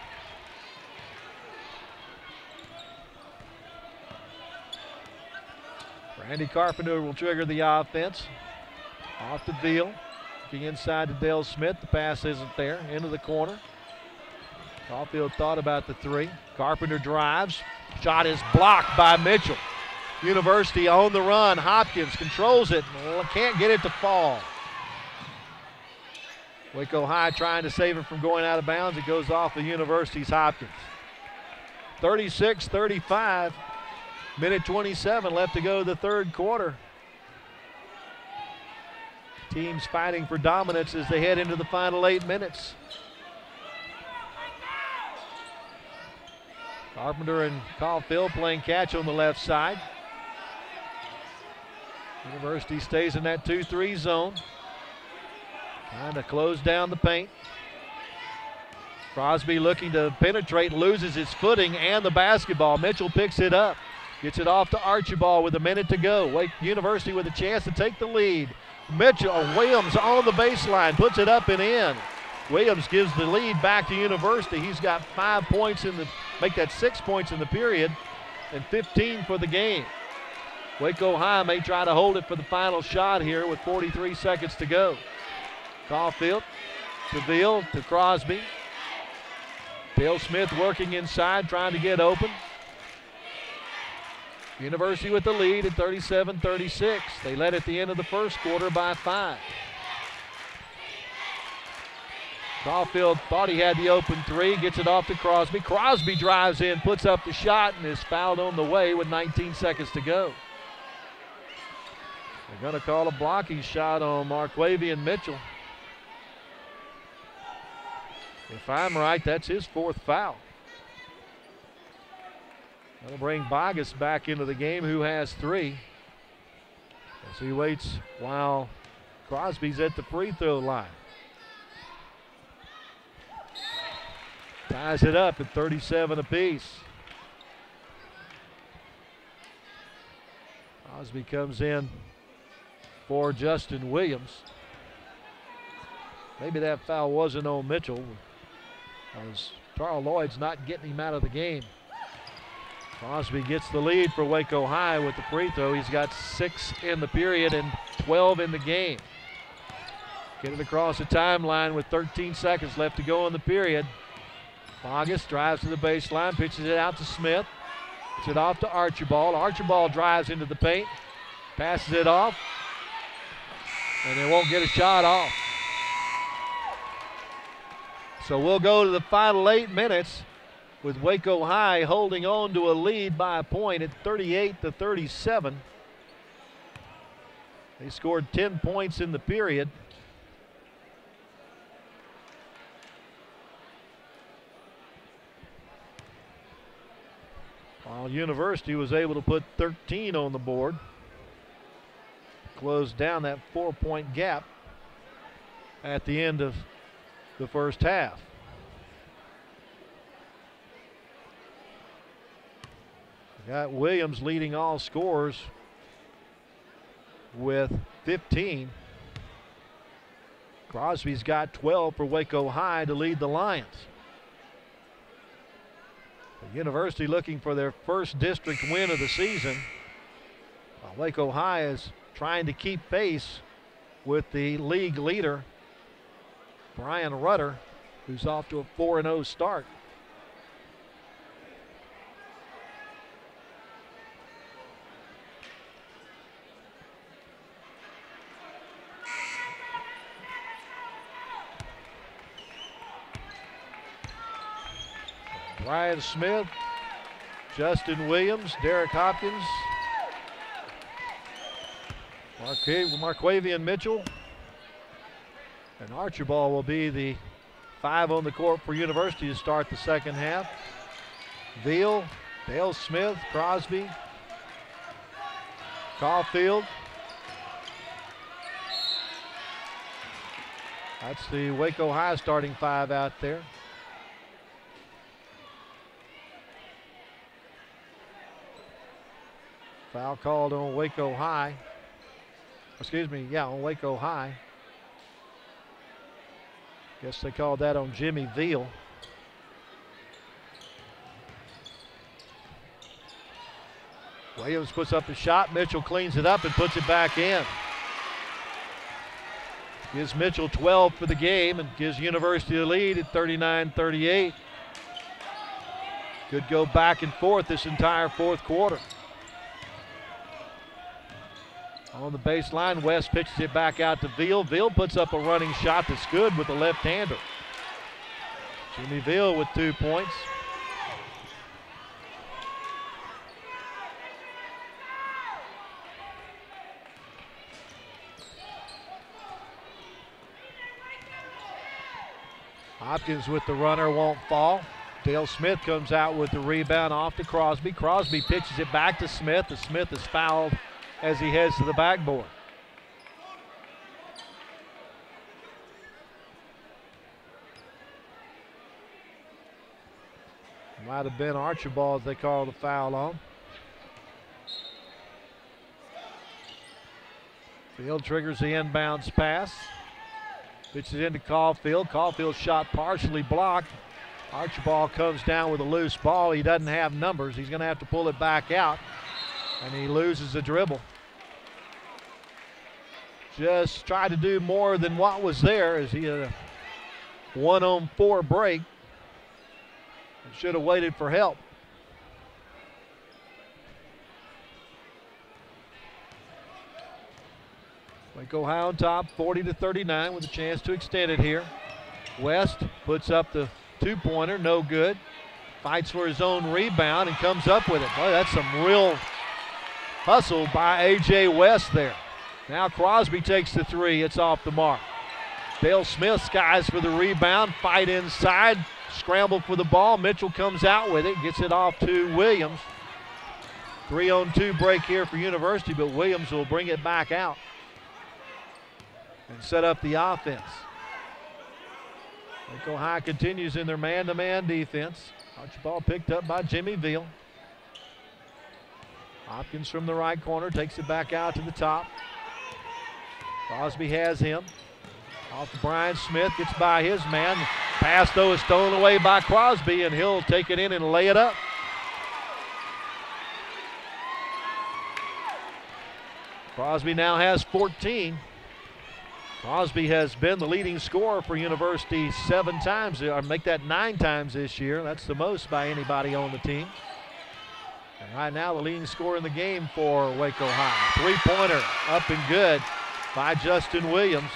Speaker 1: Randy Carpenter will trigger the offense. Off the Veal. Looking inside to Dale Smith. The pass isn't there. Into the corner. Caulfield thought about the three. Carpenter drives. Shot is blocked by Mitchell. University on the run. Hopkins controls it. Can't get it to fall. Waco High trying to save it from going out of bounds. It goes off the University's Hopkins. 36 35. Minute 27 left to go the third quarter. Teams fighting for dominance as they head into the final eight minutes. Carpenter and Caulfield playing catch on the left side. University stays in that 2 3 zone. Trying to close down the paint. Crosby looking to penetrate, loses his footing and the basketball. Mitchell picks it up. Gets it off to Archibald with a minute to go. Wake University with a chance to take the lead. Mitchell Williams on the baseline puts it up and in. Williams gives the lead back to University. He's got five points in the make that six points in the period and 15 for the game. Waco High may try to hold it for the final shot here with 43 seconds to go. Caulfield to Veal to Crosby. Dale Smith working inside, trying to get open. University with the lead at 37 36. They led at the end of the first quarter by five. Caulfield thought he had the open three, gets it off to Crosby. Crosby drives in, puts up the shot, and is fouled on the way with 19 seconds to go. They're going to call a blocking shot on Marquavian Mitchell. If I'm right, that's his fourth foul. That'll bring Boggs back into the game, who has three. As he waits while Crosby's at the free throw line. Ties it up at 37 apiece. Crosby comes in for Justin Williams. Maybe that foul wasn't on Mitchell. As Charles Lloyd's not getting him out of the game. Crosby gets the lead for Waco High with the free throw. He's got six in the period and 12 in the game. Get it across the timeline with 13 seconds left to go in the period. Boggs drives to the baseline, pitches it out to Smith. Pitches it off to Archibald. Archibald drives into the paint, passes it off. and they won't get a shot off. So we'll go to the final eight minutes with Waco High holding on to a lead by a point at 38 to 37. They scored 10 points in the period. While University was able to put 13 on the board, close down that four point gap at the end of the first half. Got Williams leading all scorers with 15. Crosby's got 12 for Waco High to lead the Lions. The University looking for their first district win of the season. While Waco High is trying to keep pace with the league leader, Bryan Rudder, who's off to a 4 0 start. Brian Smith, Justin Williams, Derek Hopkins, Marquavian Mitchell, and Archibald will be the five on the court for University to start the second half. Veal, Dale Smith, Crosby, Caulfield. That's the Waco High starting five out there. Foul called on Waco High. Excuse me, yeah, on Waco High. Guess they called that on Jimmy Veal. Williams puts up a shot. Mitchell cleans it up and puts it back in. Gives Mitchell 12 for the game and gives University the lead at 39 38. Could go back and forth this entire fourth quarter. On the baseline, West pitches it back out to Veal. Veal puts up a running shot that's good with the left-hander. Jimmy Veal with two points. Hopkins with the runner won't fall. Dale Smith comes out with the rebound off to Crosby. Crosby pitches it back to Smith. The Smith is fouled as he heads to the backboard. Might have been Archibald they called a foul on. Veal triggers the inbounds pass. Pitches into Caulfield. Caulfield shot partially blocked. Archibald comes down with a loose ball. He doesn't have numbers. He's going to have to pull it back out. And he loses the dribble just tried to do more than what was there as he had a one on four break. Should have waited for help. Waco High on top, 40 to 39, with a chance to extend it here. West puts up the two pointer, no good. Fights for his own rebound and comes up with it. Boy, that's some real hustle by A.J. West there. Now Crosby takes the three. It's off the mark. Dale Smith skies for the rebound. Fight inside. Scramble for the ball. Mitchell comes out with it. Gets it off to Williams. Three on two break here for University, but Williams will bring it back out and set up the offense. Waco continues in their man to man defense. Archibald picked up by Jimmy Veal. Hopkins from the right corner takes it back out to the top. Crosby has him. Off to Brian Smith, gets by his man. Pass though is stolen away by Crosby, and he'll take it in and lay it up. Crosby now has 14. Crosby has been the leading scorer for University seven times, uh, or make that nine times this year. That's the most by anybody on the team. And right now, the leading scorer in the game for Waco High. Three pointer up and good by Justin Williams.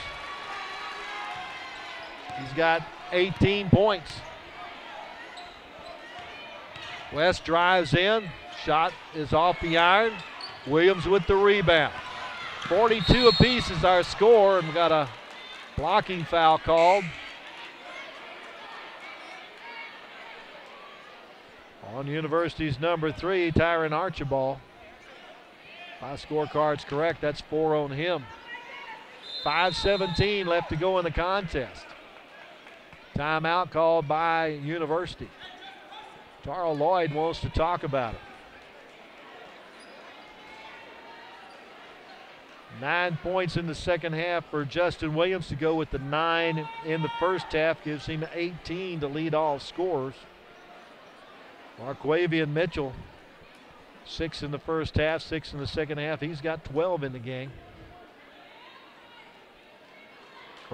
Speaker 1: He's got 18 points. West drives in. Shot is off the iron. Williams with the rebound. 42 apiece is our score, and we got a blocking foul called. On University's number three, Tyron Archibald. My scorecard's correct. That's four on him. 5.17 left to go in the contest. Timeout called by University. Tara Lloyd wants to talk about it. Nine points in the second half for Justin Williams to go with the nine in the first half gives him 18 to lead all scorers. Marquavian Mitchell, six in the first half, six in the second half. He's got 12 in the game.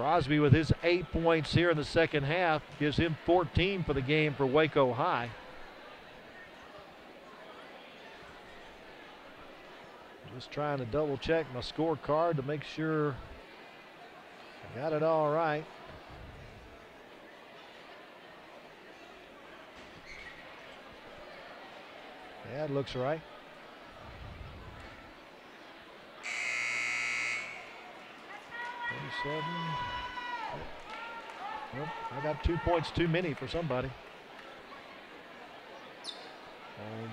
Speaker 1: Crosby with his eight points here in the second half gives him 14 for the game for Waco High. Just trying to double check my scorecard to make sure I got it all right. Yeah, it looks right. Thirty-seven. Nope, I got two points too many for somebody. Um,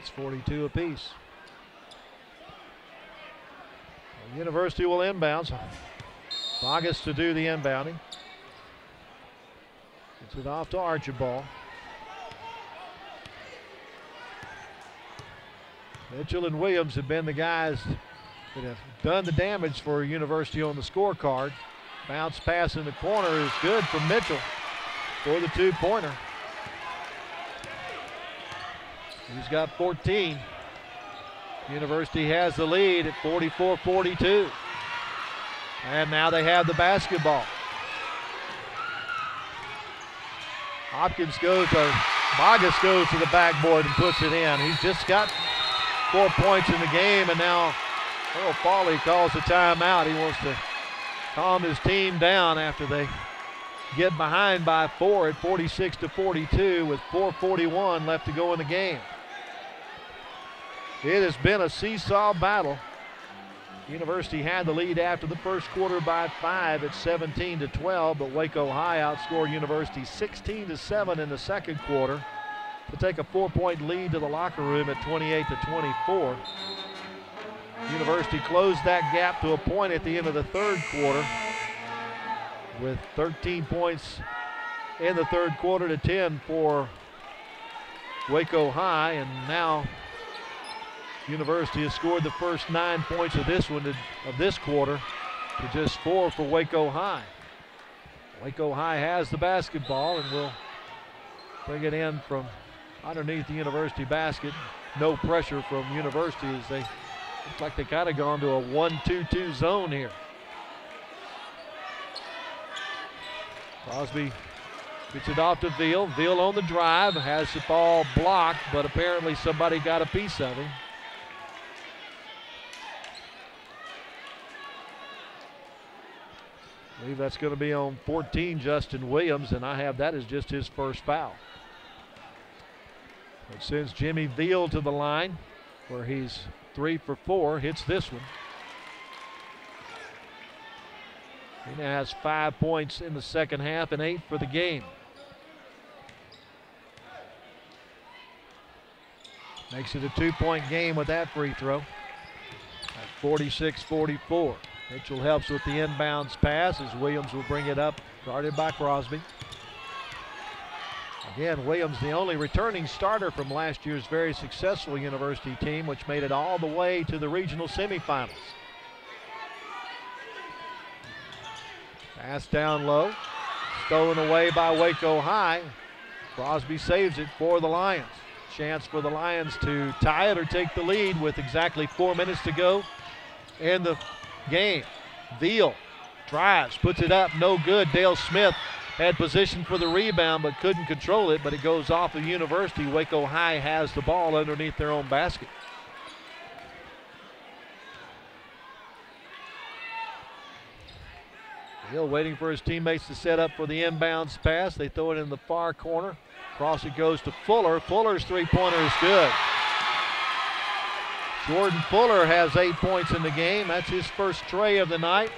Speaker 1: it's 42 apiece. The University will inbounds. Boggs to do the inbounding. Gets it off to Archibald. Mitchell and Williams have been the guys that have done the damage for University on the scorecard. Bounce pass in the corner is good for Mitchell for the two pointer. He's got 14. University has the lead at 44 42. And now they have the basketball. Hopkins goes to Boggs goes to the backboard and puts it in. He's just got four points in the game, and now Earl Foley calls a timeout. He wants to calm his team down after they get behind by four at 46 to 42 with 4:41 left to go in the game. It has been a seesaw battle. University had the lead after the first quarter by five at 17 to 12, but Waco High outscored University 16 to 7 in the second quarter to take a four-point lead to the locker room at 28 to 24. University closed that gap to a point at the end of the third quarter with 13 points in the third quarter to 10 for Waco High, and now University has scored the first nine points of this one to, of this quarter to just four for Waco High. Waco High has the basketball and will bring it in from underneath the University basket. No pressure from University as they look like they kind of gone to a 1-2-2 zone here. Crosby gets it off to Veal. Veal on the drive has the ball blocked, but apparently somebody got a piece of him. I believe that's going to be on 14, Justin Williams, and I have that as just his first foul. It sends Jimmy Veal to the line where he's three for four, hits this one. He now has five points in the second half and eight for the game. Makes it a two point game with that free throw 46 44. Mitchell helps with the inbounds pass as Williams will bring it up, guarded by Crosby. Again, Williams, the only returning starter from last year's very successful university team, which made it all the way to the regional semifinals. Pass down low, stolen away by Waco High. Crosby saves it for the Lions. Chance for the Lions to tie it or take the lead with exactly four minutes to go in the game. Veal drives, puts it up, no good. Dale Smith had position for the rebound but couldn't control it, but it goes off of University. Waco High has the ball underneath their own basket. Hill waiting for his teammates to set up for the inbounds pass. They throw it in the far corner. Cross it goes to Fuller. Fuller's three pointer is good. Jordan Fuller has eight points in the game. That's his first tray of the night.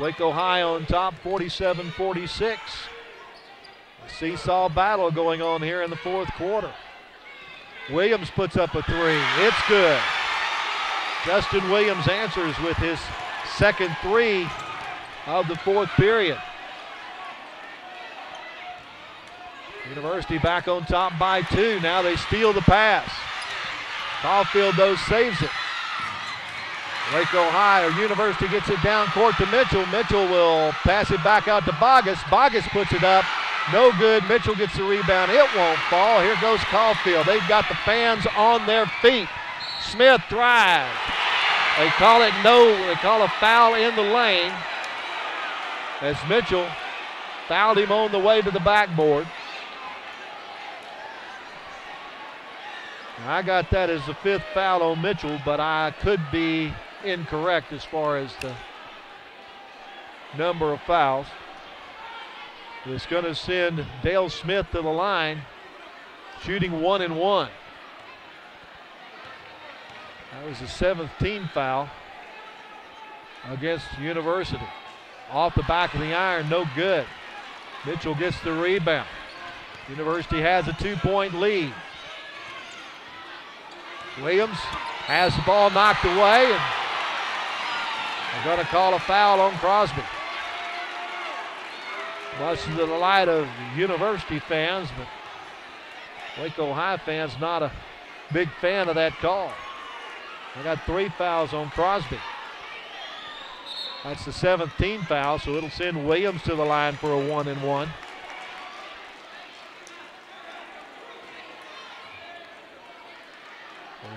Speaker 1: Waco High on top, 47 46. A Seesaw battle going on here in the fourth quarter. Williams puts up a three. It's good. Justin Williams answers with his second three of the fourth period. University back on top by two. Now they steal the pass. Caulfield, though, saves it. Waco High University gets it down court to Mitchell. Mitchell will pass it back out to Boggs. Boggs puts it up. No good. Mitchell gets the rebound. It won't fall. Here goes Caulfield. They've got the fans on their feet. Smith drives. They call it no, they call a foul in the lane as Mitchell fouled him on the way to the backboard. I got that as the fifth foul on Mitchell, but I could be incorrect as far as the number of fouls. It's going to send Dale Smith to the line, shooting one and one. That was the seventh team foul against University. Off the back of the iron, no good. Mitchell gets the rebound. University has a two-point lead. Williams has the ball knocked away, and they're going to call a foul on Crosby. Much to the delight of University fans, but Waco High fans not a big fan of that call. They got three fouls on Crosby. That's the 17th foul, so it'll send Williams to the line for a one and one.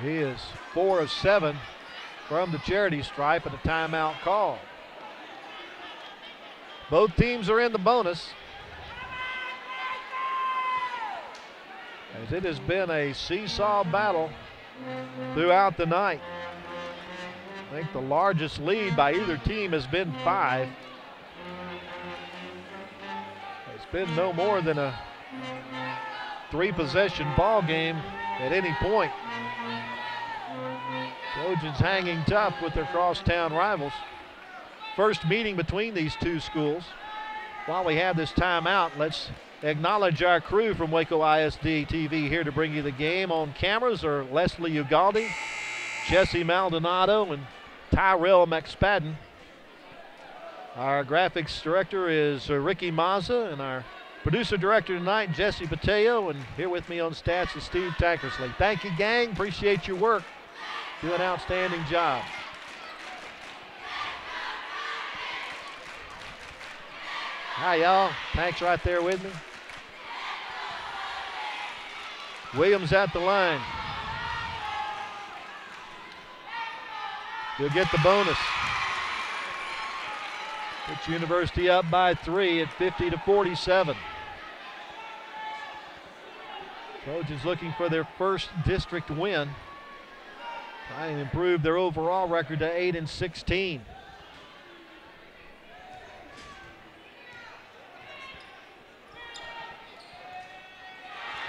Speaker 1: He is four of seven from the charity stripe and a timeout call. Both teams are in the bonus. As it has been a seesaw battle throughout the night. I think the largest lead by either team has been five. It's been no more than a three possession ball game at any point. Trojans hanging tough with their crosstown rivals. First meeting between these two schools. While we have this timeout, let's acknowledge our crew from Waco ISD TV here to bring you the game. On cameras are Leslie Ugaldi, Jesse Maldonado, and Tyrell McSpadden. Our graphics director is Ricky Mazza, and our producer director tonight, Jesse Pateo, and here with me on stats is Steve Tankersley. Thank you, gang. Appreciate your work. Do an outstanding job. Hi, y'all. Thanks right there with me. Williams at the line. He'll get the bonus. Puts University up by three at 50 to 47. Trojans looking for their first district win. Trying to improve their overall record to 8 and 16.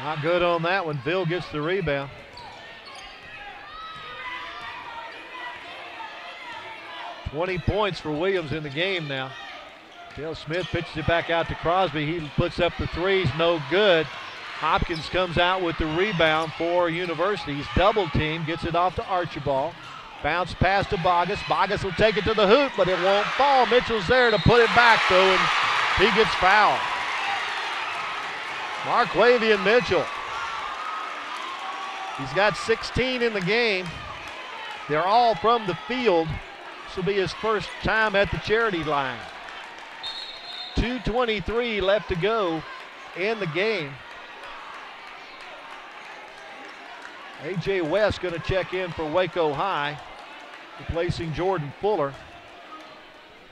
Speaker 1: Not good on that one. Bill gets the rebound. Twenty points for Williams in the game now. Dale Smith pitches it back out to Crosby. He puts up the threes, no good. Hopkins comes out with the rebound for University. He's double team, gets it off to Archibald. Bounce pass to Boggs. Boggs will take it to the hoop, but it won't fall. Mitchell's there to put it back, though, and he gets fouled. Marquavian Mitchell. He's got 16 in the game. They're all from the field. This will be his first time at the charity line. 2.23 left to go in the game. A.J. West going to check in for Waco High, replacing Jordan Fuller.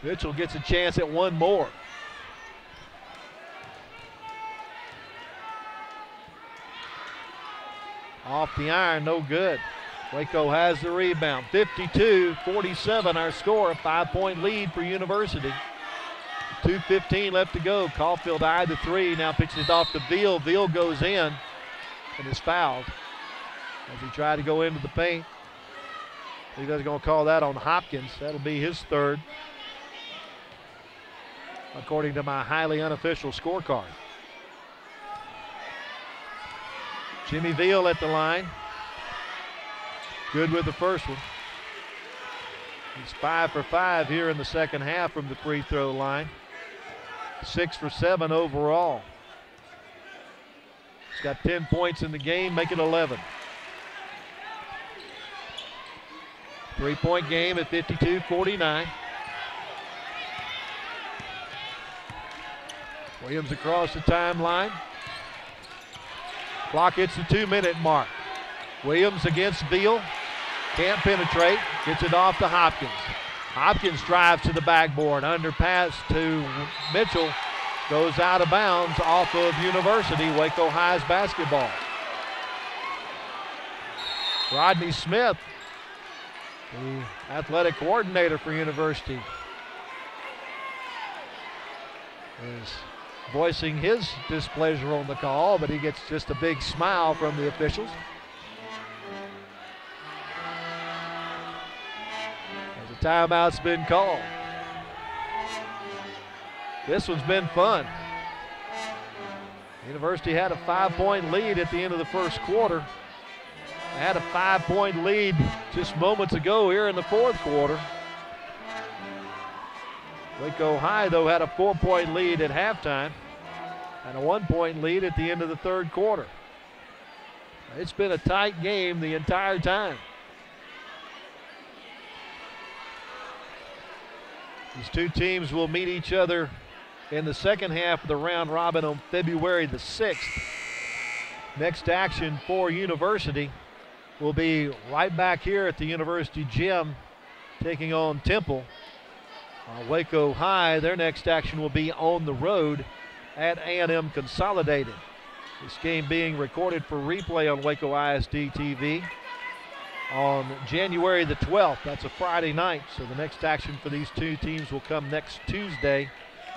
Speaker 1: Mitchell gets a chance at one more. Off the iron, no good. Waco has the rebound. 52-47 our score, a five-point lead for University. 2.15 left to go. Caulfield eyed the three, now pitches it off to Veal. Veal goes in and is fouled as he tried to go into the paint. He doesn't going to call that on Hopkins. That'll be his third, according to my highly unofficial scorecard. Jimmy Veal at the line. Good with the first one. He's five for five here in the second half from the free throw line. Six for seven overall. He's got 10 points in the game, make it 11. Three point game at 52 49. Williams across the timeline. Clock hits the two minute mark. Williams against Veal. Can't penetrate. Gets it off to Hopkins. Hopkins drives to the backboard. Underpass to Mitchell. Goes out of bounds off of University. Waco High's basketball. Rodney Smith, the athletic coordinator for University, is voicing his displeasure on the call, but he gets just a big smile from the officials. As a timeout's been called. This one's been fun. University had a five-point lead at the end of the first quarter. Had a five-point lead just moments ago here in the fourth quarter. Waco High, though, had a four-point lead at halftime and a one-point lead at the end of the third quarter. It's been a tight game the entire time. These two teams will meet each other in the second half of the round robin on February the 6th. Next action for University will be right back here at the University Gym taking on Temple. Uh, Waco High, their next action will be on the road at A&M Consolidated. This game being recorded for replay on Waco ISD TV on January the 12th. That's a Friday night, so the next action for these two teams will come next Tuesday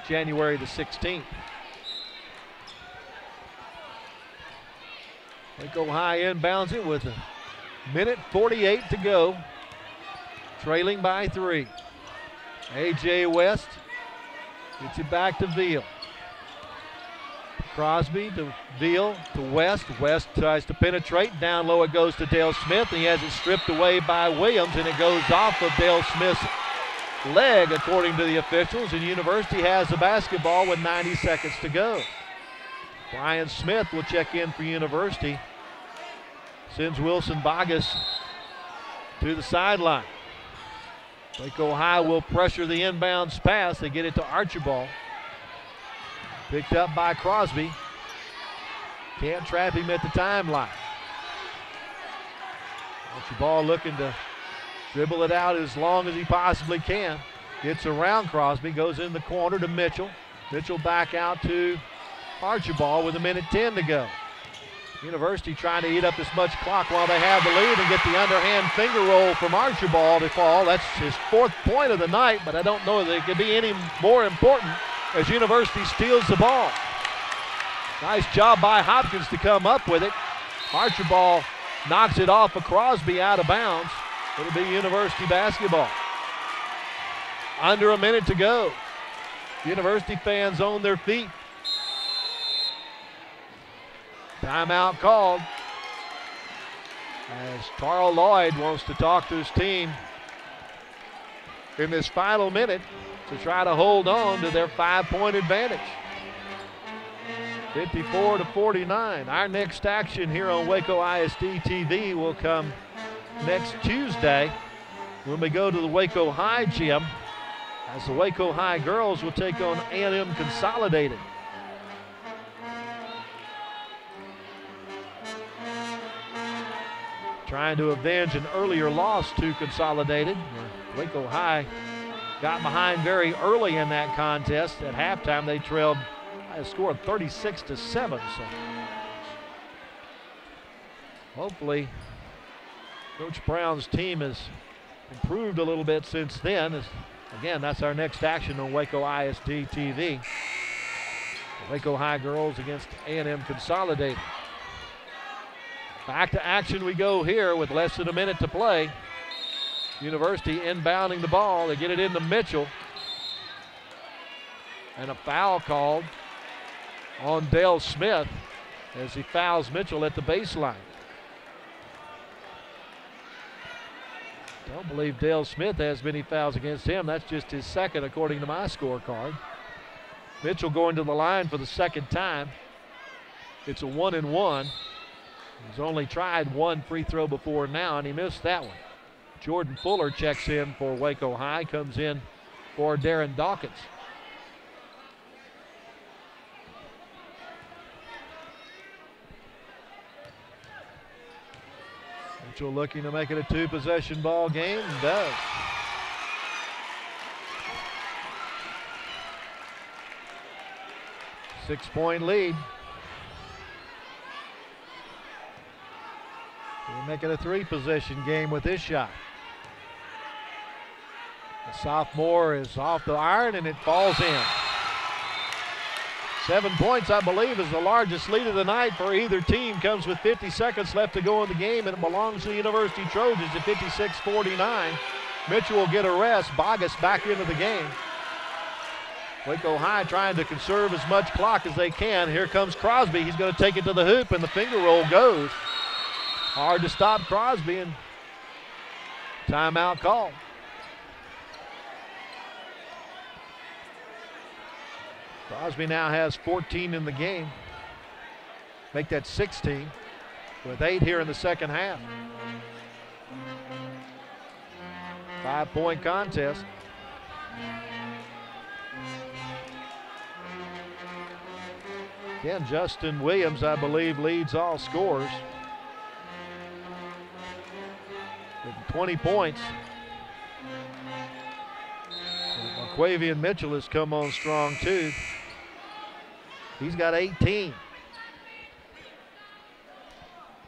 Speaker 1: January the 16th. Waco High inbounds it with a minute 48 to go, trailing by three. AJ West gets it back to Veal. Crosby to Veal to West. West tries to penetrate. Down low it goes to Dale Smith. He has it stripped away by Williams, and it goes off of Dale Smith's leg, according to the officials, and University has the basketball with 90 seconds to go. Brian Smith will check in for University. Sends Wilson Boggs to the sideline. Waco High will pressure the inbounds pass. They get it to Archibald. Picked up by Crosby. Can't trap him at the timeline. Archibald looking to Dribble it out as long as he possibly can. Gets around Crosby, goes in the corner to Mitchell. Mitchell back out to Archibald with a minute 10 to go. University trying to eat up as much clock while they have the lead and get the underhand finger roll from Archibald to fall. That's his fourth point of the night, but I don't know that it could be any more important as University steals the ball. Nice job by Hopkins to come up with it. Archibald knocks it off of Crosby out of bounds. It'll be University basketball. Under a minute to go. University fans on their feet. Timeout called as Carl Lloyd wants to talk to his team in this final minute to try to hold on to their five point advantage. 54 to 49. Our next action here on Waco ISD TV will come next Tuesday when we go to the Waco High gym as the Waco High girls will take on A&M Consolidated. Trying to avenge an earlier loss to Consolidated. Waco High got behind very early in that contest. At halftime, they trailed uh, a score of 36 to 7. So hopefully Coach Brown's team has improved a little bit since then. Again, that's our next action on Waco ISD TV. Waco High girls against A&M Consolidated. Back to action we go here with less than a minute to play. University inbounding the ball. They get it into Mitchell. And a foul called on Dale Smith as he fouls Mitchell at the baseline. Don't believe Dale Smith has many fouls against him. That's just his second, according to my scorecard. Mitchell going to the line for the second time. It's a one and one. He's only tried one free throw before now, and he missed that one. Jordan Fuller checks in for Waco High, comes in for Darren Dawkins. Mitchell looking to make it a two possession ball game does. Six point lead. Make it a three possession game with this shot. The sophomore is off the iron and it falls in. Seven points, I believe, is the largest lead of the night for either team. Comes with 50 seconds left to go in the game, and it belongs to the University Trojans at 56-49. Mitchell will get a rest. Boggs back into the game. Waco High trying to conserve as much clock as they can. Here comes Crosby. He's going to take it to the hoop, and the finger roll goes. Hard to stop Crosby, and timeout call. Crosby now has 14 in the game. Make that 16 with eight here in the second half. Five point contest. Again, Justin Williams, I believe, leads all scores. 20 points. Quavian Mitchell has come on strong too. He's got 18.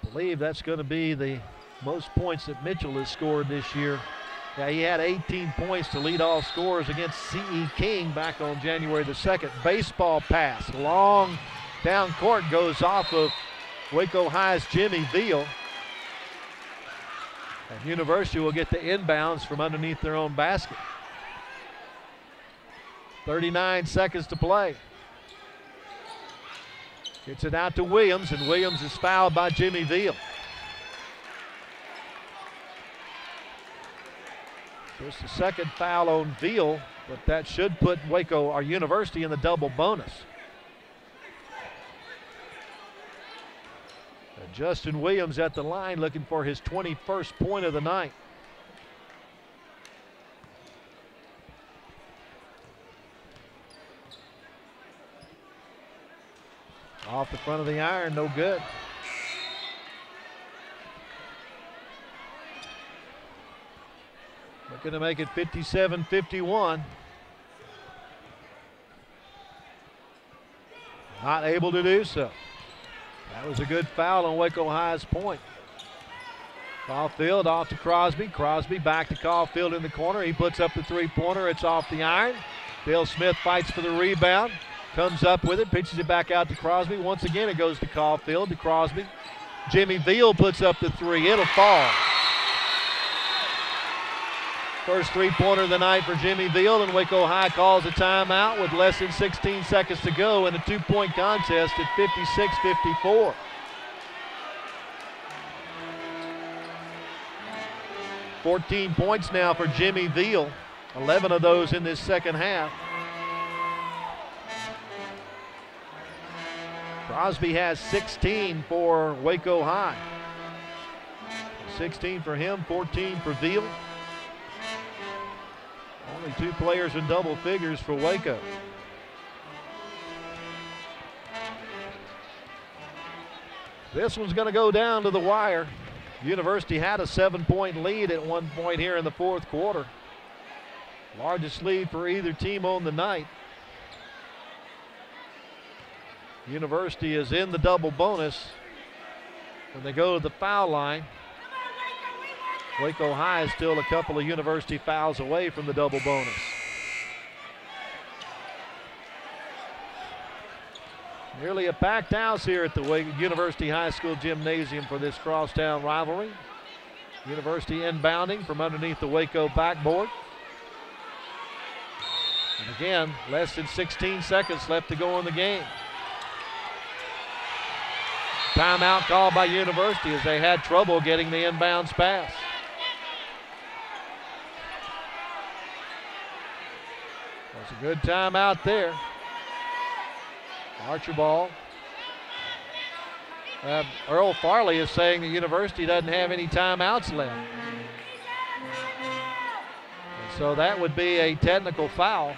Speaker 1: I believe that's going to be the most points that Mitchell has scored this year. Yeah, he had 18 points to lead all scorers against C.E. King back on January the 2nd. Baseball pass, long down court goes off of Waco High's Jimmy Veal. And University will get the inbounds from underneath their own basket. 39 seconds to play. Gets it out to Williams, and Williams is fouled by Jimmy Veal. Just the second foul on Veal, but that should put Waco, our university, in the double bonus. Justin Williams at the line looking for his 21st point of the night. Off the front of the iron, no good. Looking to make it 57 51. Not able to do so. That was a good foul on Waco High's point. Caulfield off to Crosby. Crosby back to Caulfield in the corner. He puts up the three pointer. It's off the iron. Dale Smith fights for the rebound. Comes up with it, pitches it back out to Crosby. Once again, it goes to Caulfield, to Crosby. Jimmy Veal puts up the three. It'll fall. First three-pointer of the night for Jimmy Veal, and Waco High calls a timeout with less than 16 seconds to go in a two-point contest at 56-54. Fourteen points now for Jimmy Veal. 11 of those in this second half. Crosby has 16 for Waco High. 16 for him, 14 for Veal. Only two players in double figures for Waco. This one's going to go down to the wire. University had a seven point lead at one point here in the fourth quarter. Largest lead for either team on the night. University is in the double bonus. when they go to the foul line. Waco High is still a couple of university fouls away from the double bonus. Nearly a packed house here at the University High School Gymnasium for this crosstown rivalry. University inbounding from underneath the Waco backboard. And again, less than 16 seconds left to go in the game. Timeout called by University as they had trouble getting the inbounds pass. That's a good timeout there. Archibald. Uh, Earl Farley is saying the university doesn't have any timeouts left. And so that would be a technical foul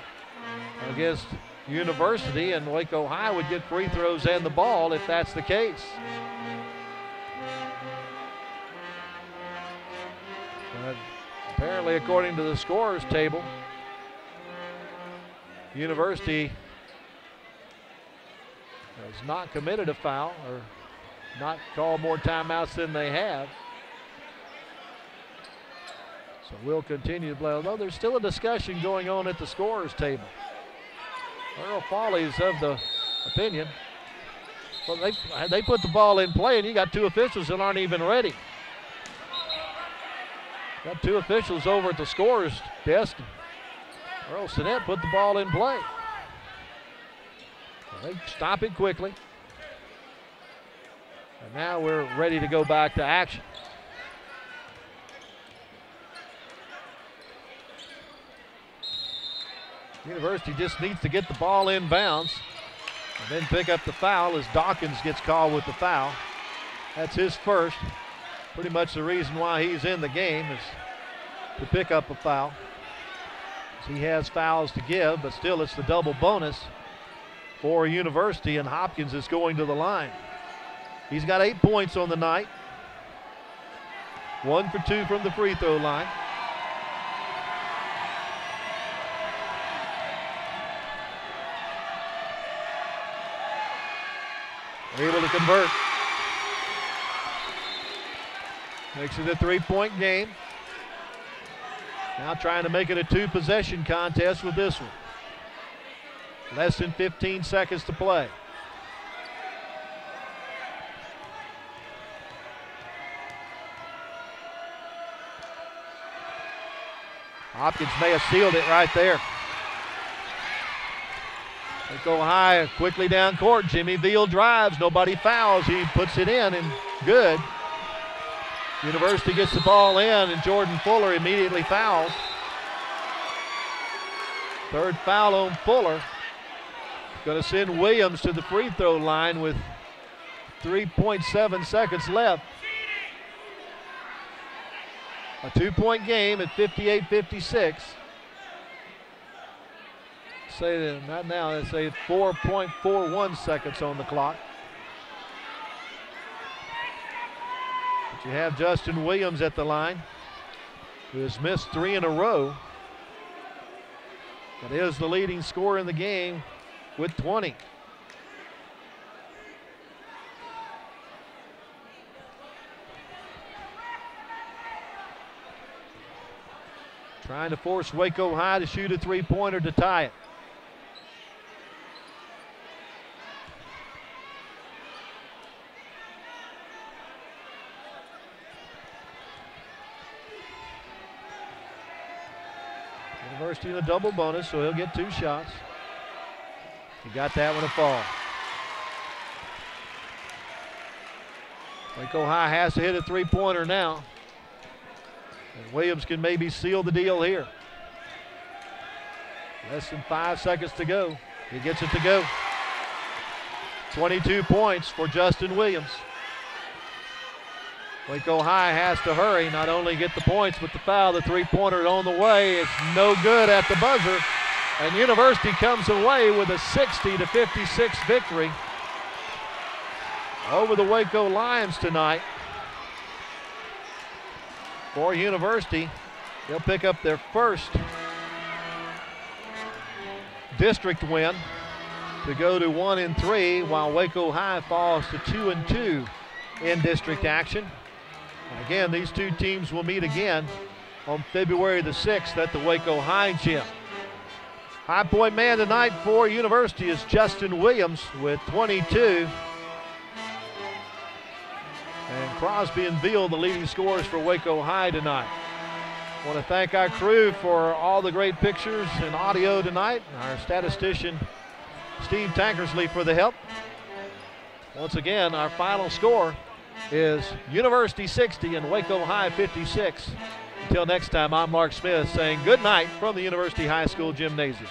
Speaker 1: against University, and Waco High would get free throws and the ball if that's the case. But apparently, according to the scorers table, University has not committed a foul or not called more timeouts than they have. So we'll continue to play, although there's still a discussion going on at the scorers table. Earl Farley's of the opinion. Well, they, they put the ball in play, and you got two officials that aren't even ready. Got two officials over at the scorers desk. Earl Sinet put the ball in play. They stop it quickly. And now we're ready to go back to action. University just needs to get the ball in bounds and then pick up the foul as Dawkins gets called with the foul. That's his first. Pretty much the reason why he's in the game is to pick up a foul. He has fouls to give, but still it's the double bonus for University, and Hopkins is going to the line. He's got eight points on the night. One for two from the free throw line. Able to convert. Makes it a three point game. Now trying to make it a two possession contest with this one. Less than 15 seconds to play. Hopkins may have sealed it right there. They go high, quickly down court. Jimmy Veal drives, nobody fouls. He puts it in and good. University gets the ball in, and Jordan Fuller immediately fouls. Third foul on Fuller. Going to send Williams to the free throw line with 3.7 seconds left. A two point game at 58 56. Say that not now, they say 4.41 seconds on the clock. You have Justin Williams at the line, who has missed three in a row. But is the leading scorer in the game with 20. Trying to force Waco High to shoot a three pointer to tie it. In a double bonus, so he'll get two shots. He got that one to fall. Waco High has to hit a three pointer now. And Williams can maybe seal the deal here. Less than five seconds to go. He gets it to go. 22 points for Justin Williams. Waco High has to hurry, not only get the points, but the foul. The three pointer on the way. It's no good at the buzzer. And University comes away with a 60 to 56 victory over the Waco Lions tonight. For University, they'll pick up their first district win to go to one and three, while Waco High falls to two and two in district action. And again, these two teams will meet again on February the 6th at the Waco High Gym. High point man tonight for University is Justin Williams with 22. And Crosby and Veal, the leading scorers for Waco High tonight. I want to thank our crew for all the great pictures and audio tonight. Our statistician, Steve Tankersley, for the help. Once again, our final score is University 60 and Waco High 56. Until next time, I'm Mark Smith saying good night from the University High School Gymnasium.